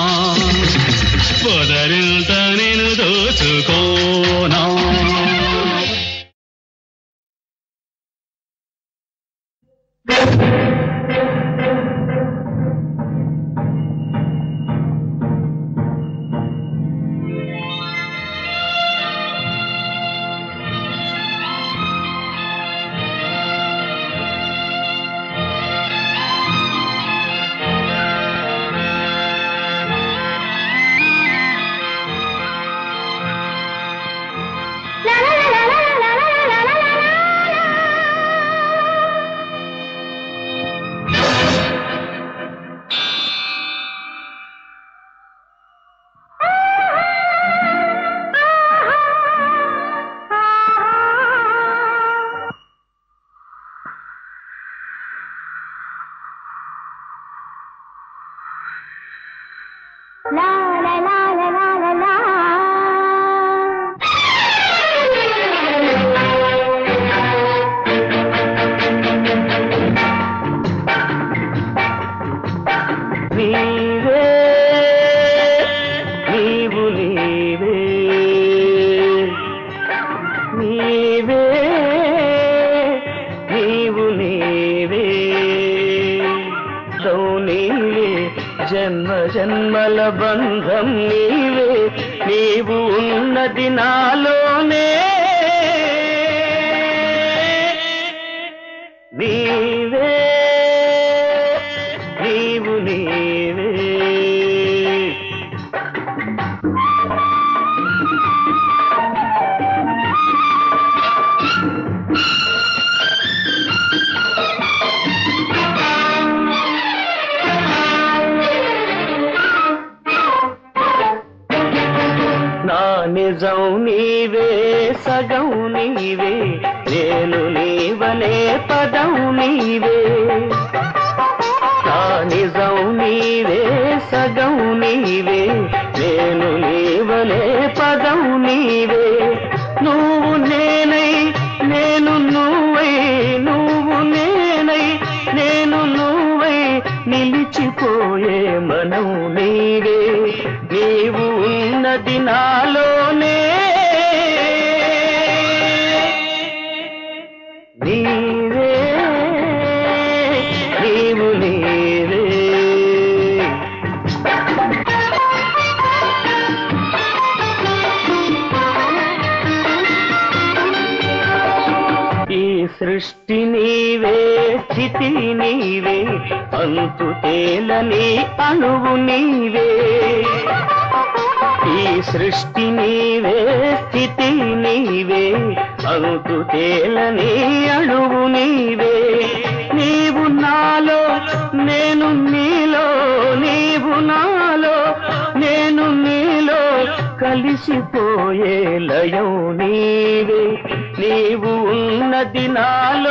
పొదరింత నేను దోచుకోనా? ఉన్నది తేలని అణువు నీవే. ఈ సృష్టి నీవే స్థితి నీవే. అంతు తేలని అణువు నీవే. నీవు నాలో నేను నీలో. నీవు నాలో నేను నీలో. కలిసిపోయే లయం నీవే. నీవు ఉన్నది నాలో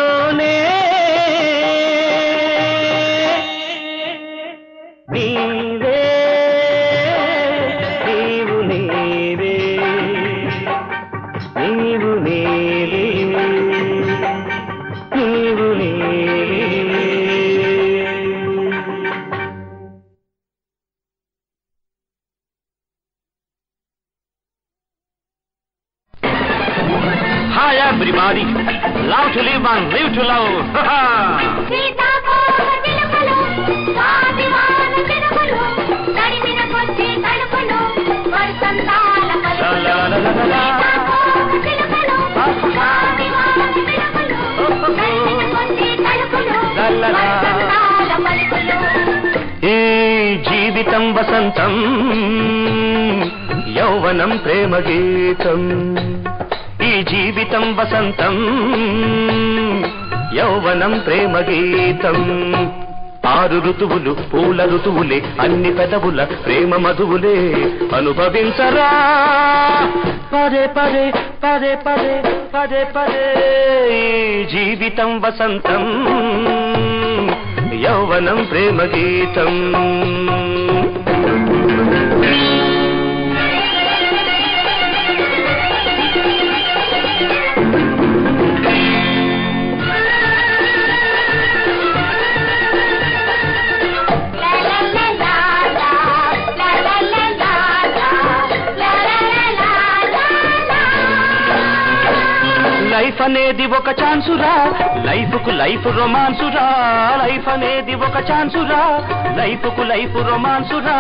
జీవితం వసంతం యౌవనం ప్రేమ గీతం. ఈ జీవితం వసంతం యౌవనం ప్రేమ గీతం. ఆరు ఋతువులు పూల ఋతువులే అన్ని పెదవుల ప్రేమ మధువులే అనుభవించరా. పదే పదే పదే పదే పదే పదే జీవితం వసంతం యౌవనం ప్రేమ గీతం. లైఫ్ అనేది ఒక ఛాన్సురా లైఫ్కు లైఫ్ రొమాన్సురా లైఫ్ అనేది ఒక ఛాన్సురా లైఫ్కు లైఫ్ రొమాన్సురా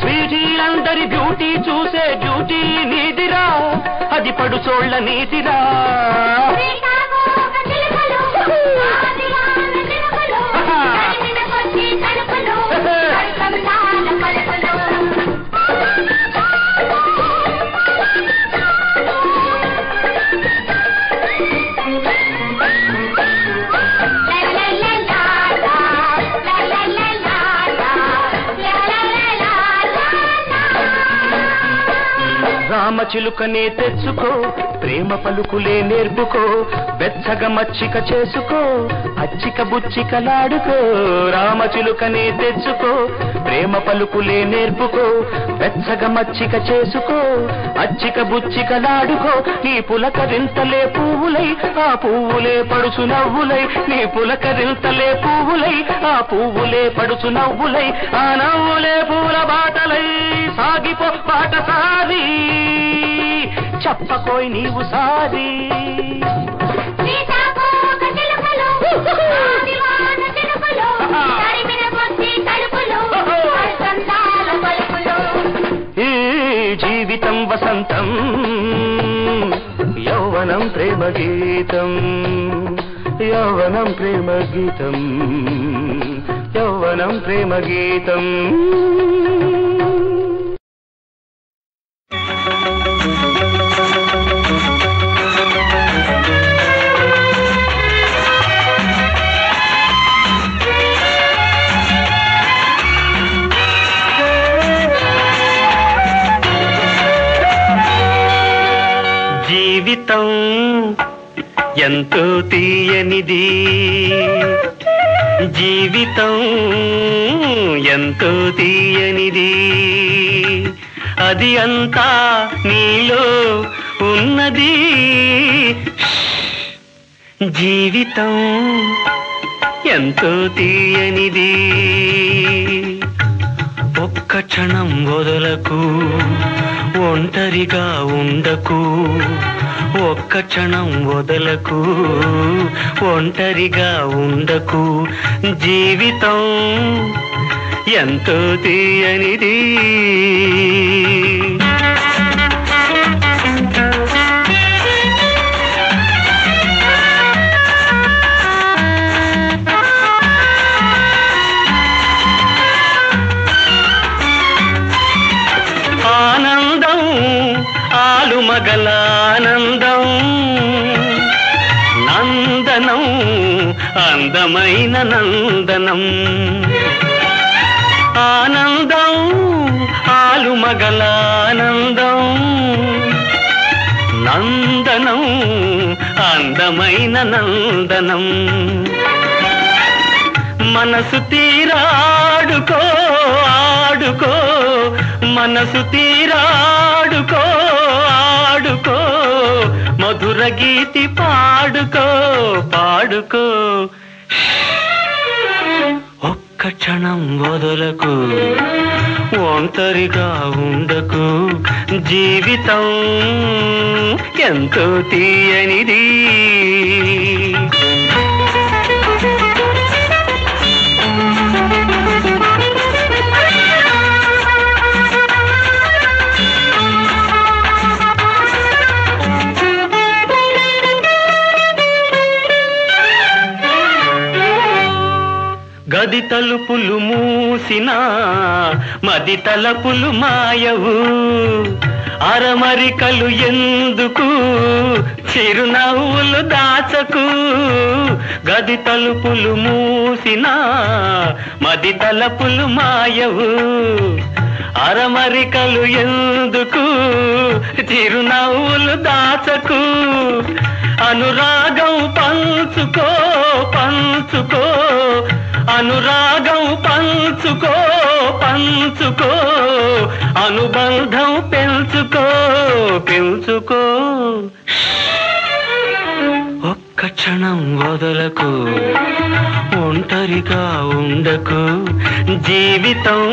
స్వీటీ అందరి బ్యూటీ చూసే డ్యూటీ నీదిరా అది పడుచోళ్ళ నీతిరా రామచిలుకనే తెచ్చుకో ప్రేమ పలుకులే నేర్పుకో బెచ్చగ మచ్చిక చేసుకో అచ్చిక బుచ్చికలాడుకో రామచిలుకనే తెచ్చుకో ప్రేమ పలుకులే నేర్పుకో బెచ్చగ మచ్చిక చేసుకో అచ్చిక బుచ్చికలాడుకో నీ పులకరింతలే పువ్వులై ఆ పువ్వులే పడుచు నవ్వులై నీ పులకరింతలే పువ్వులై ఆ పువ్వులే పడుచు నవ్వులై ఆ నవ్వులే పూల బాటలై. సాగిపో పాట సారి చెప్పకోయ్ నీవు సారి. జీవితం వసంతం యౌవనం ప్రేమ గీతం యౌవనం ప్రేమ గీతం యౌవనం ప్రేమ గీతం. జీవితం ఎంతో తీయనిది. జీవితం ఎంతో తీయనిది. అది అంతా నీలో ఉన్నది. జీవితం ఎంతో తీయనిది. ఒక్క క్షణం వదలకు ఒంటరిగా ఉండకు. ఒక్క క్షణం వదలకు ఒంటరిగా ఉండకు. జీవితం ఎంతో తీయనిది. పగలానందం నందనం అందమైన నందనం. ఆనందం ఆలు మగలానందం. నందనం అందమైన నందనం. మనసు తీరాడుకో ఆడుకో. మనసు తీరాడుకో. మధుర గీతి పాడుకో పాడుకో. ఒక్క క్షణం వదలకు ఒంటరిగా ఉండకు. జీవితం ఎంతో తీయనిది. గది తలుపులు మూసిన మది తలపులు మాయవు. అరమరికలు ఎందుకు? చిరునవ్వులు దాచకు. గది తలుపులు మూసిన మది తలపులు మాయవు. అరమరికలు ఎందుకు? చిరునవ్వులు దాచకు. అనురాగం పంచుకో పంచుకో. అనురాగం పంచుకో పంచుకో. అనుబంధం పెంచుకో పెంచుకో. ఒక్క క్షణం వదలకు ఒంటరిగా ఉండకు. జీవితం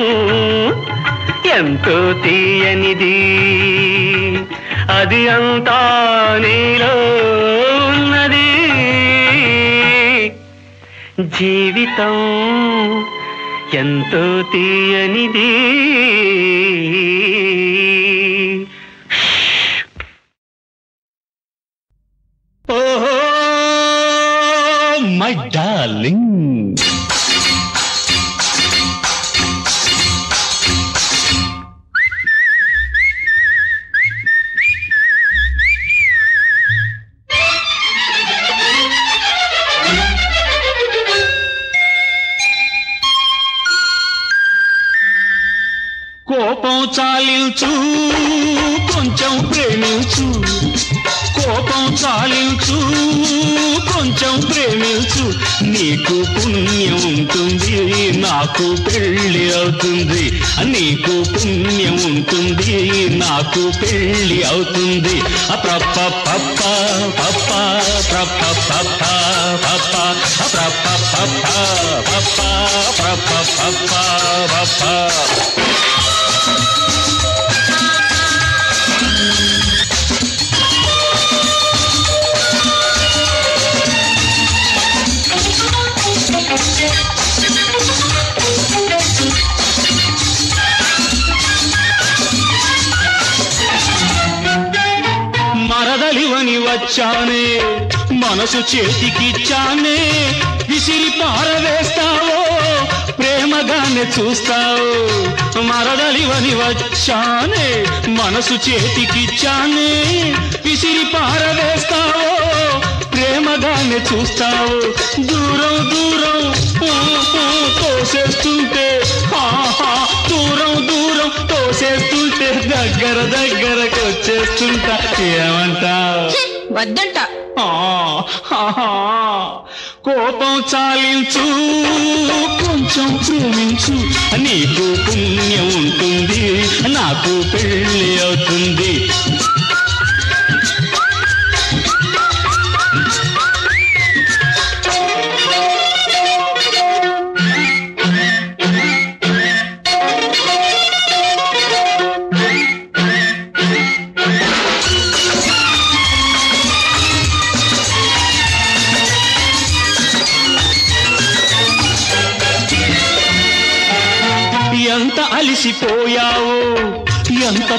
ఎంతో తీయనిది. అది అంతా నీలో ఉన్నది. జీవితం ఎంతో తీయనిది. ఓహో మై డార్లింగ్. నాకు పెళ్ళి అవుతుంది నీకు పుణ్యం ఉంటుంది నాకు పెళ్ళి అవుతుంది. అప్రప్ప పప్ప పప్ప ప్రప్ప పప్ప పప్ప అప్రప్ప పప్ప పప్ప ప్రప్ప పప్ప పప్ప. వచ్చానే మనసు చేతికిచ్చానే విసిరి పారవేస్తావో ప్రేమగానే చూస్తావు మరదలివని వచ్చానే మనసు చేతికిచ్చానే విసిరి పారవేస్తావో ప్రేమగానే చూస్తావు దూరం దూరం తోసేస్తుంటే ఆహా, దూరం దూరం తోసేస్తుంటే దగ్గర దగ్గరకు వచ్చేస్తుంటా ఏమంటావు? వద్దంట. కోపం చాలించు కొంచెం ప్రేమించు నీకు పుణ్యం ఉంటుంది నాకు పెళ్ళి అవుతుంది.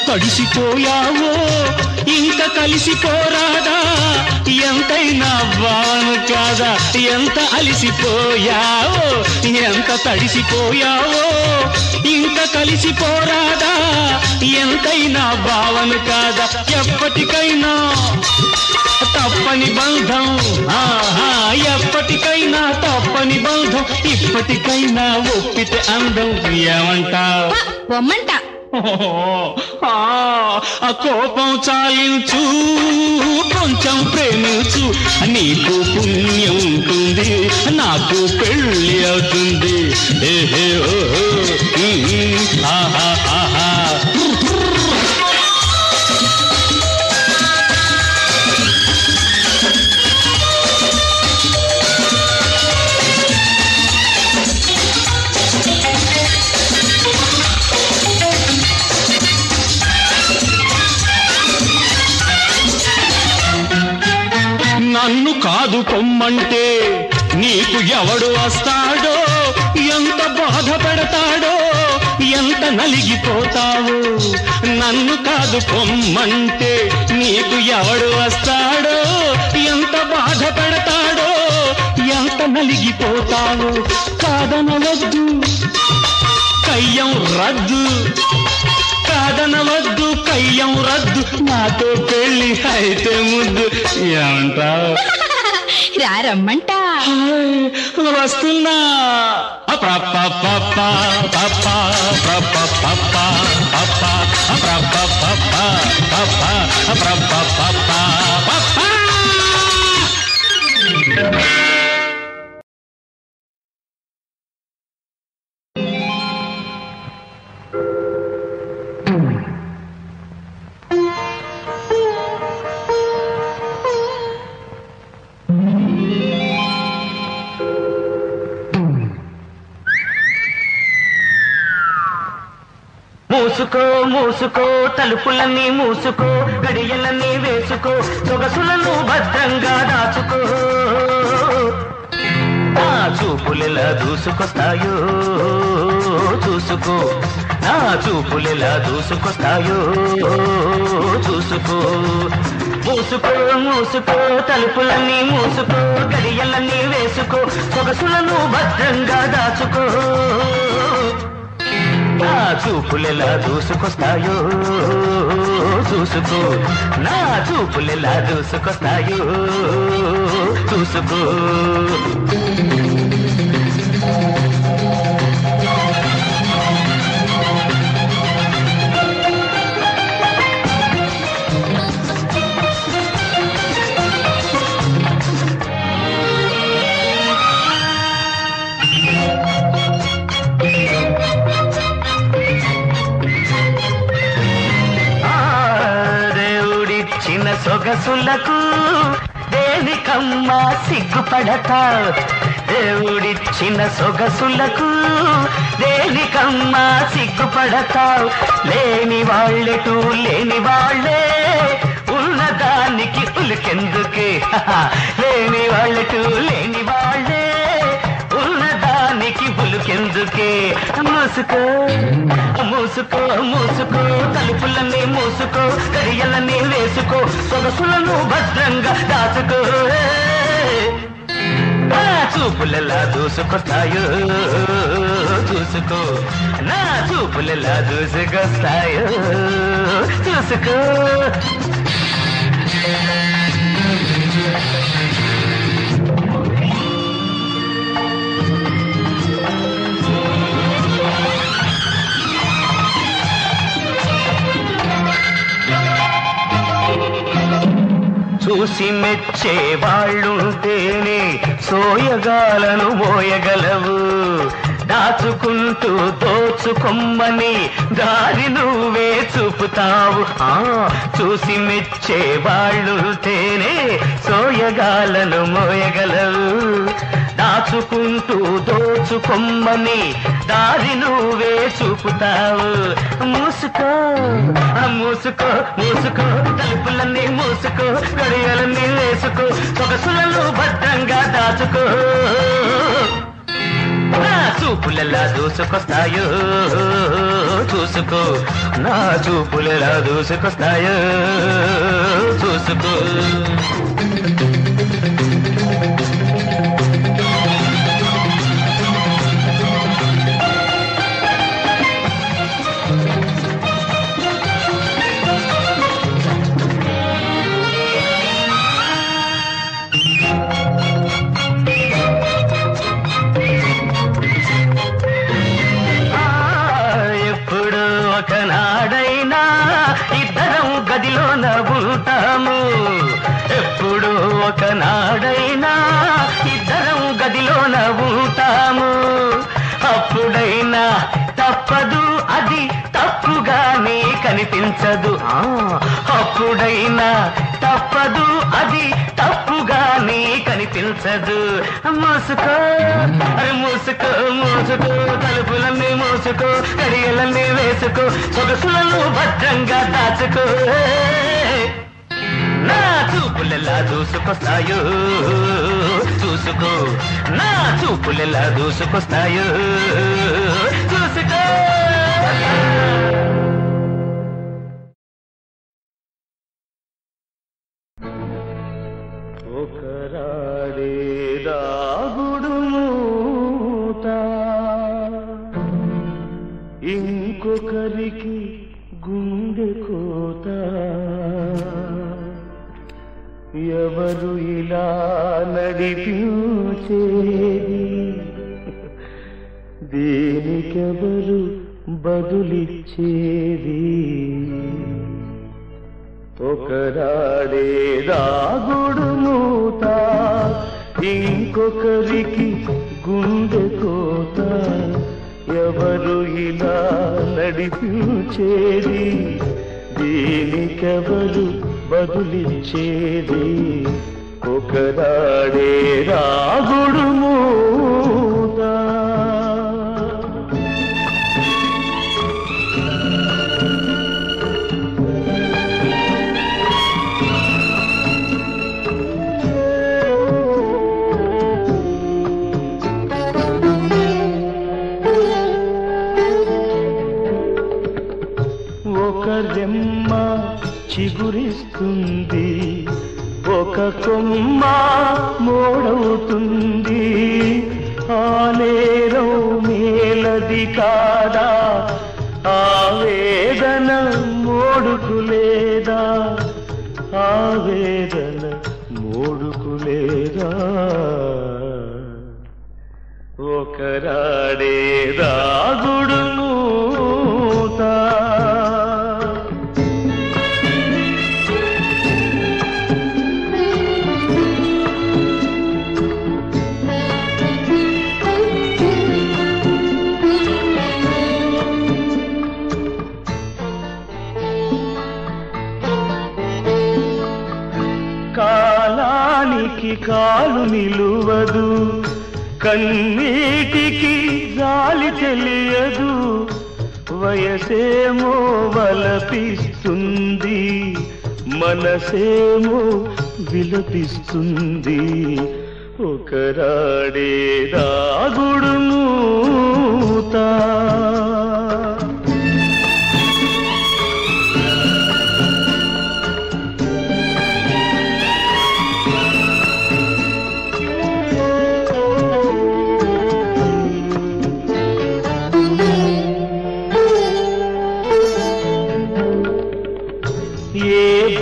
తడిసిపోయావో? ఇంక కలిసిపోరాదా ఎంతైనా భావన కాదా? ఎంత అలిసిపోయావో? ఎంత తడిసిపోయావో? ఇంక కలిసిపోరాదా ఎంతైనా భావన కాదా? ఎప్పటికైనా తప్పని బంధం. ఆహా ఎప్పటికైనా తప్పని బంధం. ఇప్పటికైనా ఒప్పితే అందం. ఏమంటావు? బొమ్మంట. ఆ కోపం చాలించు కొంచెం ప్రేమించు. నీకు పుణ్యం ఉంటుంది నాకు పెళ్ళి అవుతుంది. ఏహే ఓ నలిగిపోతావు నన్ను కాదు పొమ్మంటే నీకు ఎవడు వస్తాడో? ఎంత బాధ పెడతాడో ఎంత నలిగిపోతావు? కాదనవద్దు. కయ్యం రద్దు. కాదనవద్దు కయ్యం రద్దు. నాతో పెళ్ళి అయితే ముద్దు. ఏమంటావు? రా రమ్మంట. వస్తున్నా. అప్రపపప, పప, మూసుకో మూసుకో తలుపులన్నీ మూసుకో గడియలన్నీ వేసుకో సొగసులను భద్రంగా దాచుకో. నా చూపులెలా దూసుకొస్తాయో? చూసుకో. నా చూపులెలా దూసుకొస్తాయో? చూసుకో. మూసుకో మూసుకో తలుపులన్నీ మూసుకో గడియలన్నీ వేసుకో సొగసులను భద్రంగా దాచుకో. నా చూపులెలా దూసుకొస్తాయో? చూసుకో. నా చూపులెలా దూసుకొస్తాయో? చూసుకో. సొగసులకు దేవికమ్మ సిగ్గుపడతా దేవుడిచ్చిన సొగసులకు దేనికమ్మా సిగ్గుపడతావు లేని వాళ్ళెటు లేని వాళ్ళే. ఉన్నదానికి ఉలికెందుకే? లేని వాళ్ళెటు లేని వాళ్ళే ఎందుకే మూసుకో మూసుకో మూసుకో తలుపులన్నీ మూసుకో గడియలన్నీ వేసుకో సొగసులను భద్రంగా దాచుకో. నా చూపులెలా దూసుకొస్తాయో చూసుకో. నా చూపులెలా దూసుకొస్తాయో చూసుకో. చూసి మెచ్చే వాళ్ళుంటేనే సోయగాలను మోయగలవు. దాచుకుంటూ దోచుకొమ్మని దారి నువ్వే చూపుతావు. ఆ చూసి మెచ్చే వాళ్ళుంటేనే సోయగాలను మోయగలవు. దాచుకుంటూ దోచుకొమ్మని దారి నువ్వే చూపుతావు. మూసుకో మూసుకో మూసుకో తలుపులన్నీ మూసుకో గడియలన్నీ వేసుకో సొగసులను భద్రంగా దాచుకో. నా చూపులెలా దూసుకొస్తాయో చూసుకో. నా చూపులెలా దూసుకొస్తాయో చూసుకో. ఒకనాడైనా ఇద్దరం గదిలోన ఉంటాము. అప్పుడైనా తప్పదు అది తప్పుగానే కనిపించదు. ఆ, అప్పుడైనా తప్పదు అది తప్పుగానే కనిపించదు. మూసుకో అరే మూసుకో మూసుకో తలుపులన్నీ మూసుకో కడియలన్నీ వేసుకో సొగసులను భద్రంగా దాచుకో. నా చూపులెలా దూసుకొస్తాయో? చూసుకో. నా చూపులెలా దూసుకొస్తాయో? చూసుకో. ఇంకొకరికి ఎవరు ఇలా నడిపించేది? దేనికెవరు బదులిచ్చేది? ఒకరాడే దాగుడు మూత ఇంకొకరికి గుండె కోత. ఎవరు ఇలా నడిపించేది? దీనికెవరు బదులిచ్చేది? ఒకరాడే రాగుడుము. కొమ్మ మోడవుతుంది. ఆ నేరం మేలది కాదా? ఆవేదన మోడుకులేదా? ఆవేదన మోడుకులేదా? ఒకరాడే రాగుడు కన్నీటికి జాలి తెలియదు. వయసేమో వలపిస్తుంది మనసేమో విలపిస్తుంది. ఒకరాడే రాగుడు మూత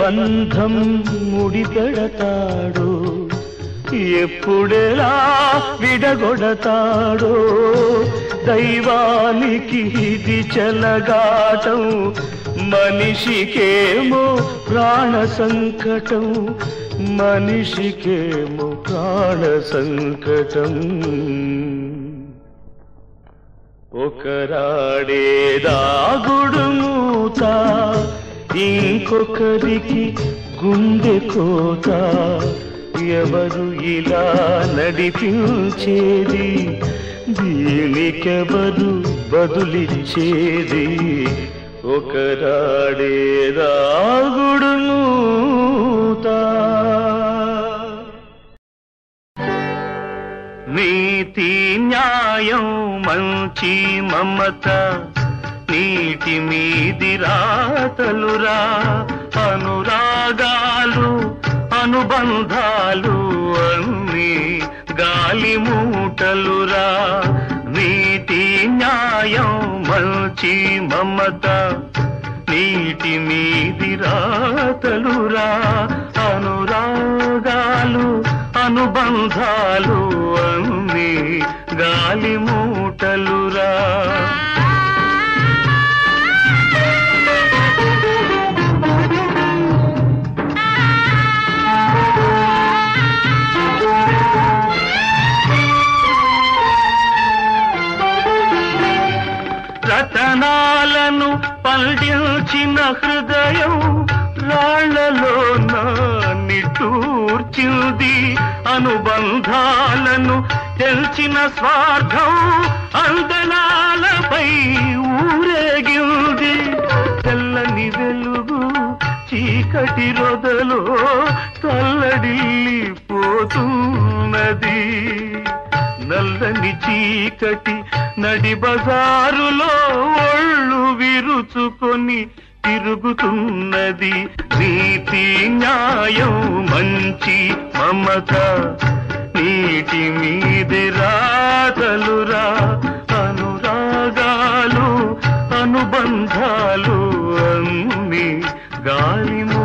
బంధం ముడిపెడతాడో ఎప్పుడెలా విడగొడతాడో దైవానికి ఇది చెలగాటం. మనిషికేమో ప్రాణ సంకటం మనిషికేమో ప్రాణ సంకటం ఒకరాడే దాగుడు మూతా ఇంకొకరికి గుండె కోత. ఎవరు ఇలా నడిపించేది? దీనికెవరు బదులిచ్చేది? ఒకరాడే దాగుడు నీతి న్యాయం మంచి మమత. నీటి మీది రాతలురా అనురాగాలు అనుబంధాలు అన్ని గాలి మూటలురా. నీతి న్యాయం మంచి మమత నీటి మీది రాతలురా. అనురాగాలు అనుబంధాలు అన్ని గాలి మూటలురా. రతనాలను హృదయం రాళ్ళలో నిట్టూర్చింది అనుబంధాలను తెల్చిన స్వార్థం అందనాలపై ఊరేగింది. తెల్లని వెలుగు చీకటి రొదలో తల్లడిల్లిపోతున్నది. నల్లని చీకటి నడి బజారులో ఒళ్ళు విరుచుకొని తిరుగుతున్నది నీతి న్యాయం మంచి మమత. నీటి మీది రాతలురా అనురాగాలు అనుబంధాలు అన్ని గాలిము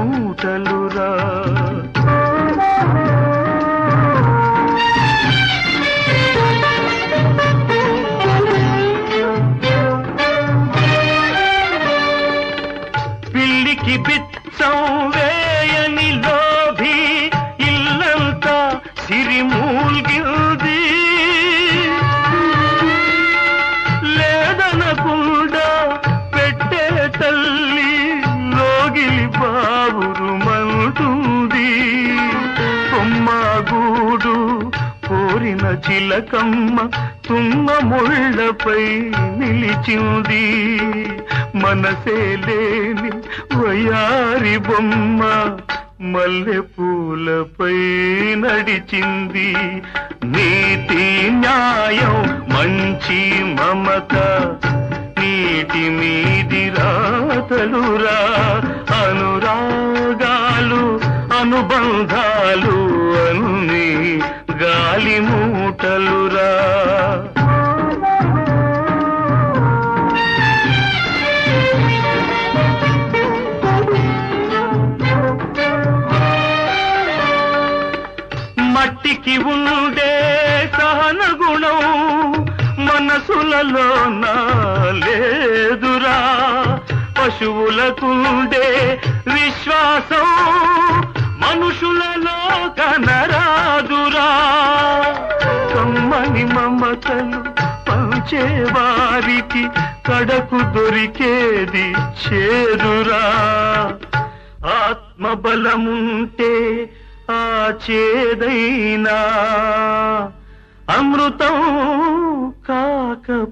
తిలకమ్మ తుమ్మ ముళ్ళపై నిలిచింది. మనసే లేని వయారి బొమ్మ మల్లె పూలపై నడిచింది. నీతి న్యాయం మంచి మమత నీటి మీది రాతలురా. అనురాగాలు అనుబంధాలు అన్ని గాలి మూటలురా. మట్టికి ఉండే సహన గుణం మనసులలో లేదురా పశువులకుండే విశ్వాసం మనుషులలో కనరాదురా కమ్మని మమతలు పంచేవారికి కడకు దొరికేది చేదురా. ఆత్మబలముంటే ఆ చేదైనా. అమృతం కాకపోదురా.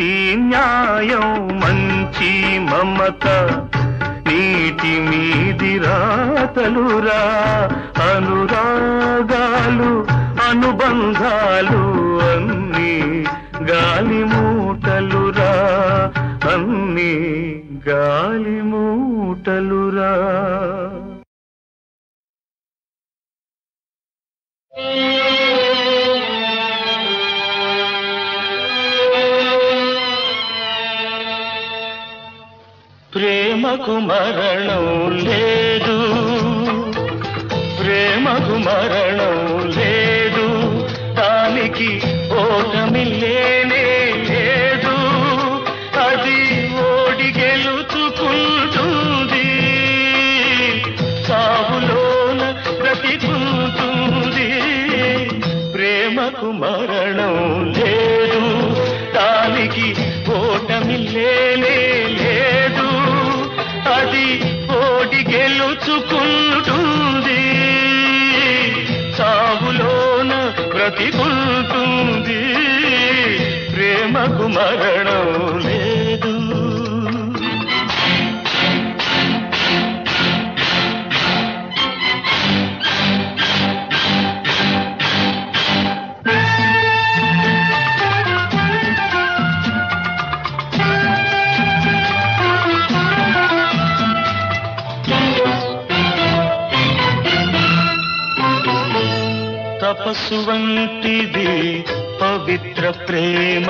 నీతి న్యాయం మంచి మమత. నీటి మీది రాతలురా అనురాగాలు అనుబంధాలు అన్ని గాలి మూటలురా అన్ని గాలి మూటలురా. ప్రేమకు మరణం లేదు. ప్రేమకు మరణం లేదు. దానికి ఓటమి ప్రేమకు మరణం లేదు. తపస్సు వంటిది పవిత్ర ప్రేమ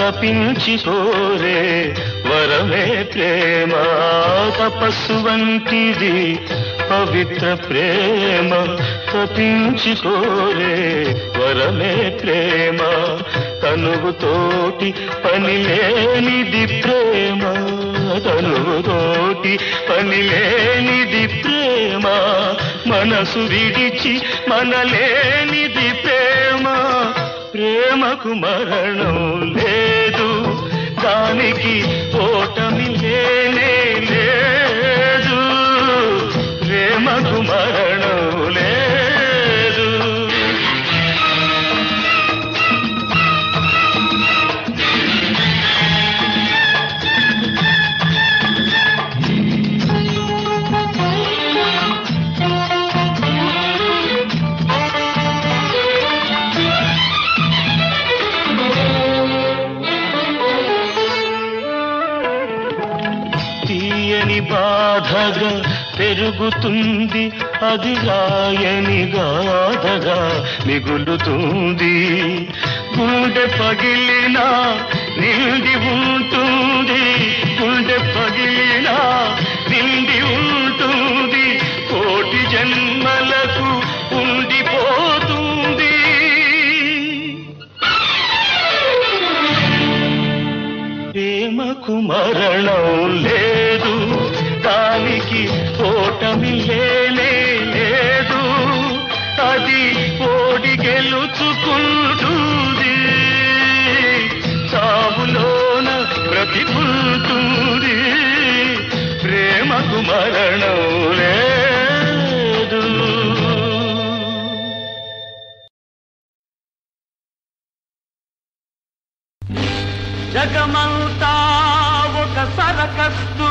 తపించి కోరే వరమే ప్రేమ. తపస్సు వంటిది పవిత్ర ప్రేమ తపించి కోరే వరమే ప్రేమ. తనువుతోటి పని లేనిది ప్రేమ తనువుతోటి పని లేనిది ప్రేమ. మనసు విడిచి మనలేనిది ప్రేమ. ప్రేమకు మరణం లేదు. దానికి ఓటమి లేనే లేదు. ప్రేమకు మరణం బాధగా పెరుగుతుంది అది రాయని గాధగా మిగులుతుంది. గుండె పగిలినా నిండి ఉంటుంది గుండె పగిలినా నిండి ఉంటుంది. కోటి జన్మలకు ఉండిపోతుంది. ప్రేమకు మరణం మరణం లేదు జగమంతా ఒక సరకస్తు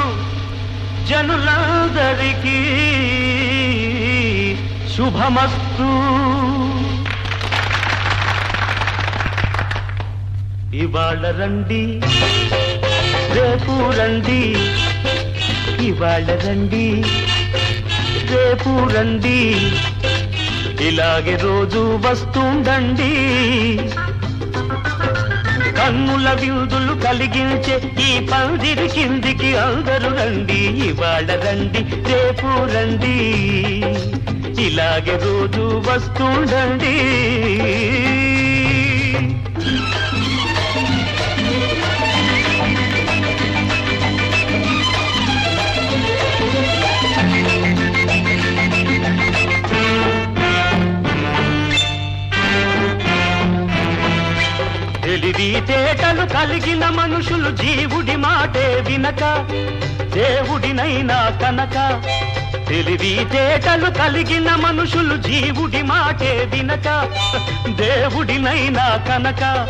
జనులందరికీ శుభమస్తు. ఇవాళ రండి రేపు రండి ఇవాళ రండి రేపు రండి ఇలాగే రోజు వస్తుండండి కన్నుల విందులు కలిగించే ఈ పందిరి కిందికి అందరూ రండి ఇవాళ రండి రేపు రండి. ఇలాగే రోజు వస్తుండండి తెలివితేటలు కలిగిన మనుషులు జీవుడి మాటే వినక దేవుడినైనా కనక. తెలివితేటలు కలిగిన మనుషులు జీవుడి మాటే వినక దేవుడినైనా కనక.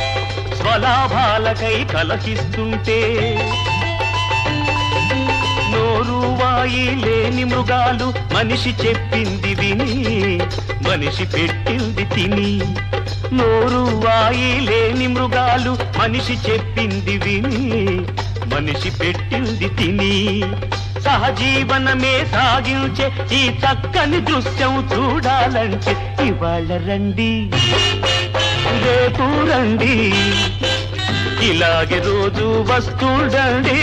స్వలాభాలకై కలహిస్తుంటే నోరు వాయి లేని మృగాలు మనిషి చెప్పింది విని మనిషి పెట్టింది తిని. నోరు వాయి లేని మృగాలు మనిషి చెప్పింది విని మనిషి పెట్టింది తిని. సహజీవనమే సాగించే ఈ చక్కని దృశ్యం చూడాలంటే ఇవాళ రండి రేపు రండి. ఇలాగే రోజు వస్తుండండి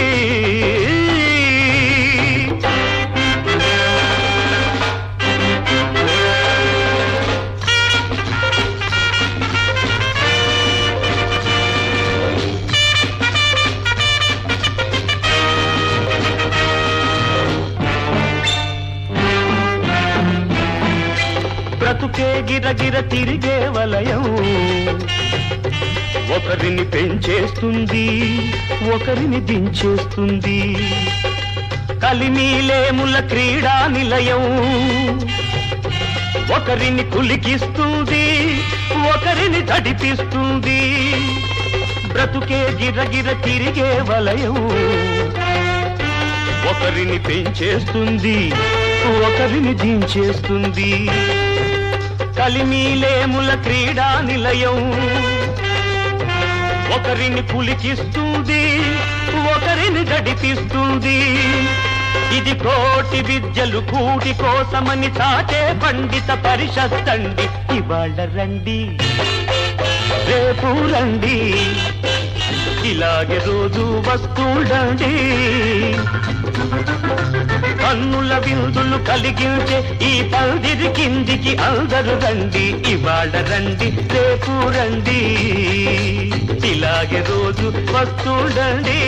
బ్రతుకే గిరగిర తిరిగే వలయం. ఒకరిని పెంచేస్తుంది ఒకరిని దించేస్తుంది. కలిమీలేముల క్రీడా నిలయం. ఒకరిని కులికిస్తుంది ఒకరిని తడిపిస్తుంది. బ్రతుకే గిరగిర తిరిగే వలయం. ఒకరిని పెంచేస్తుంది ఒకరిని దించేస్తుంది. కలిమీలేముల క్రీడా నిలయం. ఒకరిని పులికిస్తుంది ఒకరిని గడిపిస్తుంది ఇది కోటి విద్యలు కూటి కోసమని చాటే పండిత పరిషత్తండి. ఇవాళ రండి రేపు రండి. ఇలాగే రోజు వస్తుండండి కన్నుల విందులు కలిగించే ఈ పందిరి కిందికి అందరు రండి ఇవాళ రండి రేపు రండి. ఇలాగే రోజు వస్తుండండి.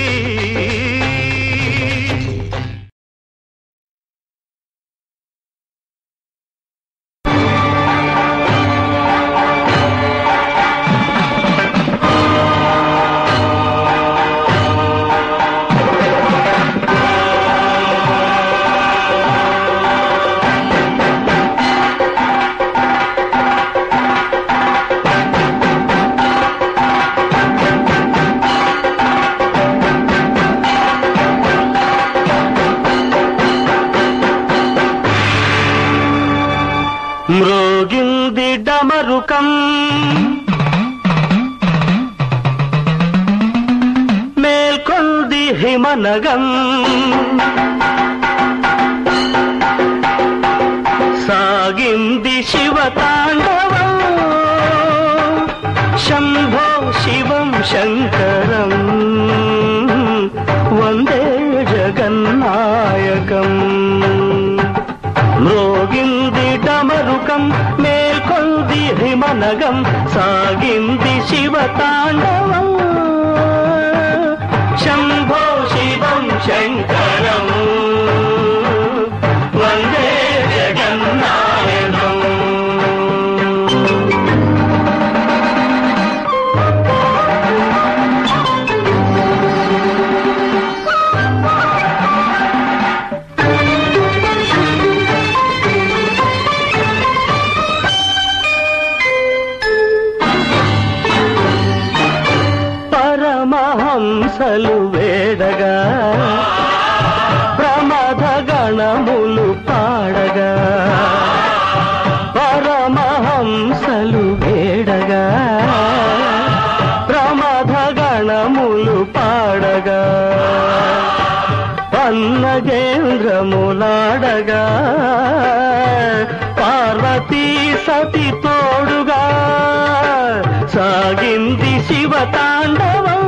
శివ తాండవం.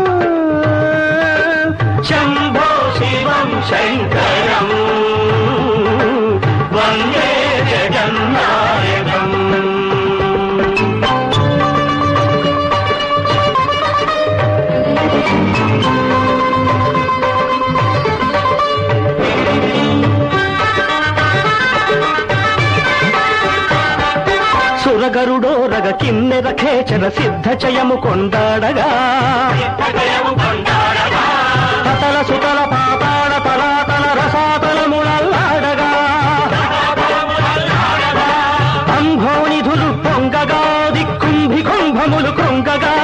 శంభో శివం శంకరం. వందే కిన్నెర ఖేచర సిద్ధ చయము కొండాడగా. తతల సుతల పాతాళ తలాతల ముళల్లాడగా అంభోనిధులు పొంగగా దిక్కుంభి కుంభములు కృంగగా.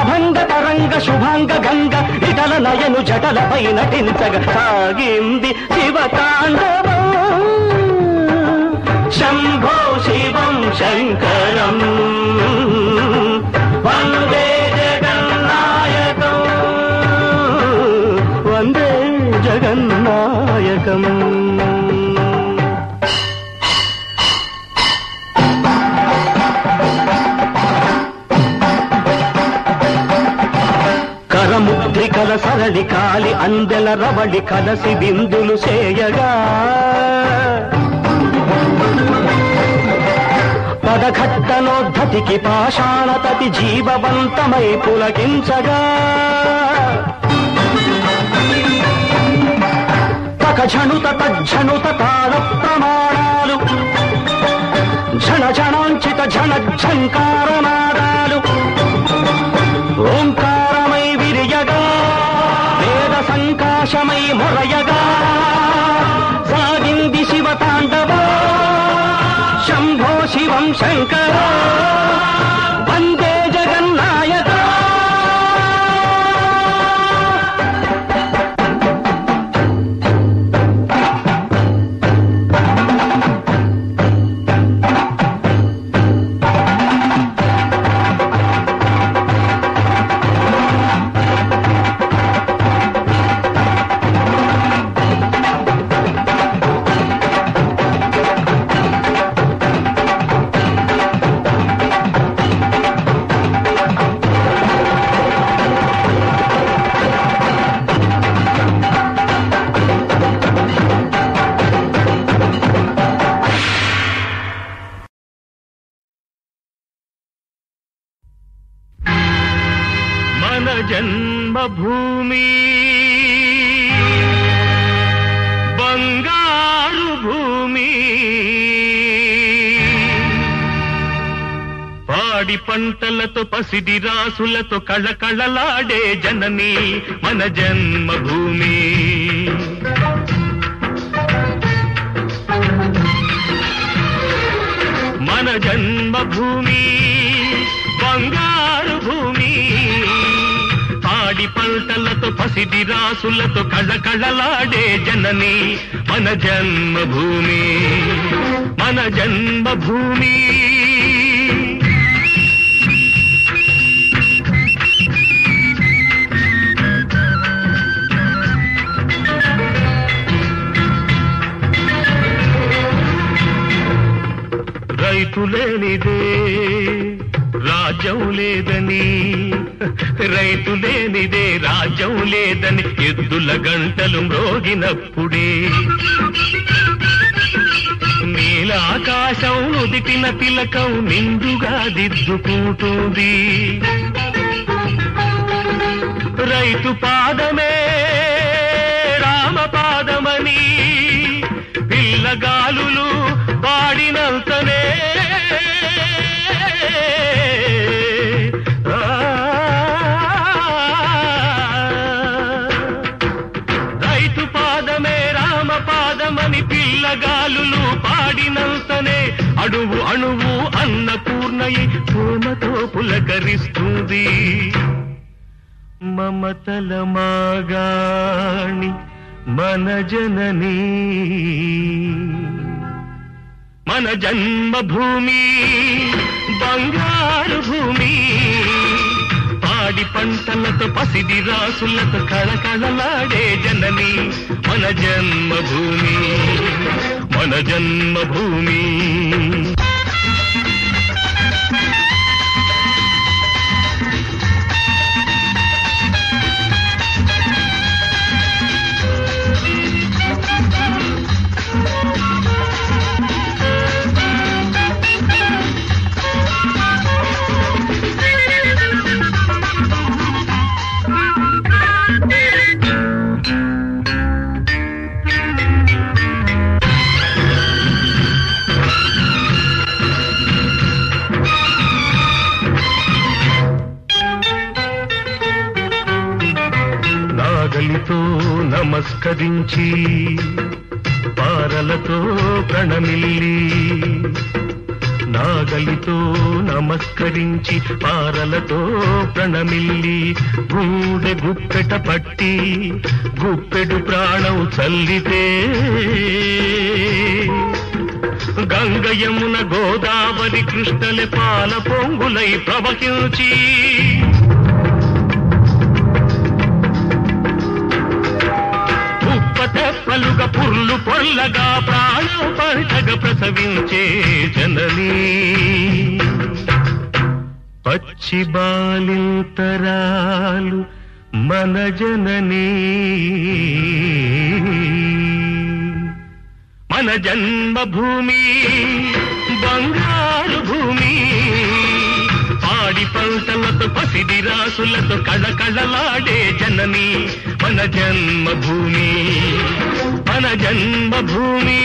అభంగ తరంగ శుభాంగ గంగ ఇటల నయను జటలపై నటించగా సాగింది శివతాండవం శంభో శంకరం. వందే జగన్నాయకం. వందే జగన్నాయకం. కరముద్రికల సరళి కాలి అందెల రవళి కలసి బిందులు చేయగా పదఘట్టనోద్ధతికి పాషాణతతి జీవవంతమై పులకించగా. తకఝణుత తజ్జణుత తాళ ప్రమాణాలు ఝణ ఝణాంచిత ఝణ ఝంకారనాదాలు ఓంకారమై విరియగా వేద సంకాశమై మొరయగా సాగింది శివ తాండవా. శంభో శివం శంకర. వందే సిడిరాసులతో కళకళలాడే జనని మన జన్మభూమి. మన జన్మభూమి బంగారు భూమి. పాడి పంటలతో పసిడి రాసులతో కళకళలాడే జనని మన జన్మభూమి. మన జన్మభూమి. రైతు లేనిదే రాజ్యం లేదని. రైతు లేనిదే రాజ్యం లేదని. ఎద్దుల గంటలు మ్రోగినప్పుడే. నీలాకాశం నుదిటిన తిలకం నిండుగా దిద్దుకుంటుంది. రైతు పాదమే రామ పాదమని. పిల్లగాలులు గాలులు పిల్లగాలులు పాడినంతనే అణువు అణువు అన్నపూర్ణయి ప్రేమతో పులకరిస్తుంది. మమతల మాగాణి మన జననీ. మన జన్మభూమి బంగారు భూమి. పాడి పంటలతో పసిది రాసులతో కళకళలాడే జనని మన జన్మభూమి మన జన్మభూమి. నాగలితో నమస్కరించి పారలతో ప్రణమిల్లి నాగలితో నమస్కరించి పారలతో ప్రణమిల్లి గూడె గుప్పెట పట్టి గుప్పెడు ప్రాణం చల్లితే గంగయమున గోదావరి కృష్ణలే పాల పొంగులై ప్రవహించి ఉప్ప పుర్లు పొర్లగా ప్రాణం పంటగా ప్రసవించే జననీ. పచ్చి బాలింతరాలు మన జననీ. మన జన్మభూమి బంగారు భూమి పాడి పంటలతో పసిడి రాసులతో కళకళలాడే జనని మన జన్మభూమి మన జన్మభూమి.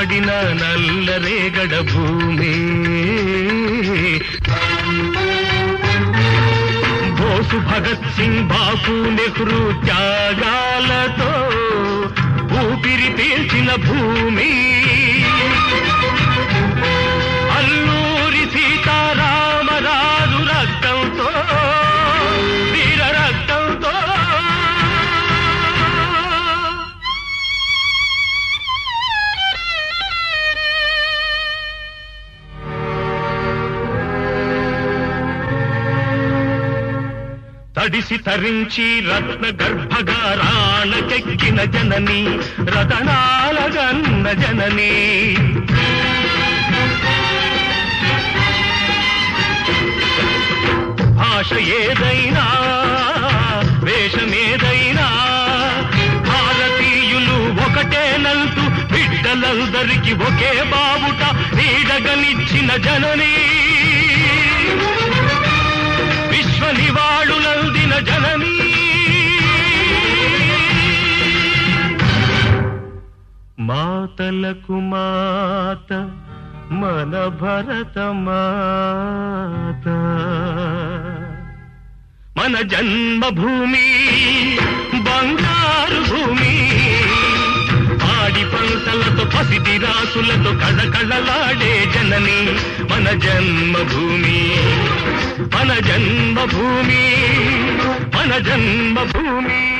చల్లబడిన నల్లరేగడ భూమి. బోసు భగత్ సింగ్ బాపు నెహ్రూ త్యాగాలతో ఊపిరి పీల్చిన భూమి. తడిసి రత్న గర్భగారాణకెక్కిన జనని రతనాలగన్న జనని. భాష ఏదైనా వేషమేదైనా భారతీయులు ఒకటేనంటూ బిడ్డలందరికీ ఒకే బావుట నీడగనిచ్చిన జననీ. జననీ. మాతలకు మాత మన భరత మాత మన జన్మభూమి. పాడి పసిటి రాసులతో కళకళలాడే జనని మన జన్మభూమి. మన జన్మభూమి. మన జన్మభూమి.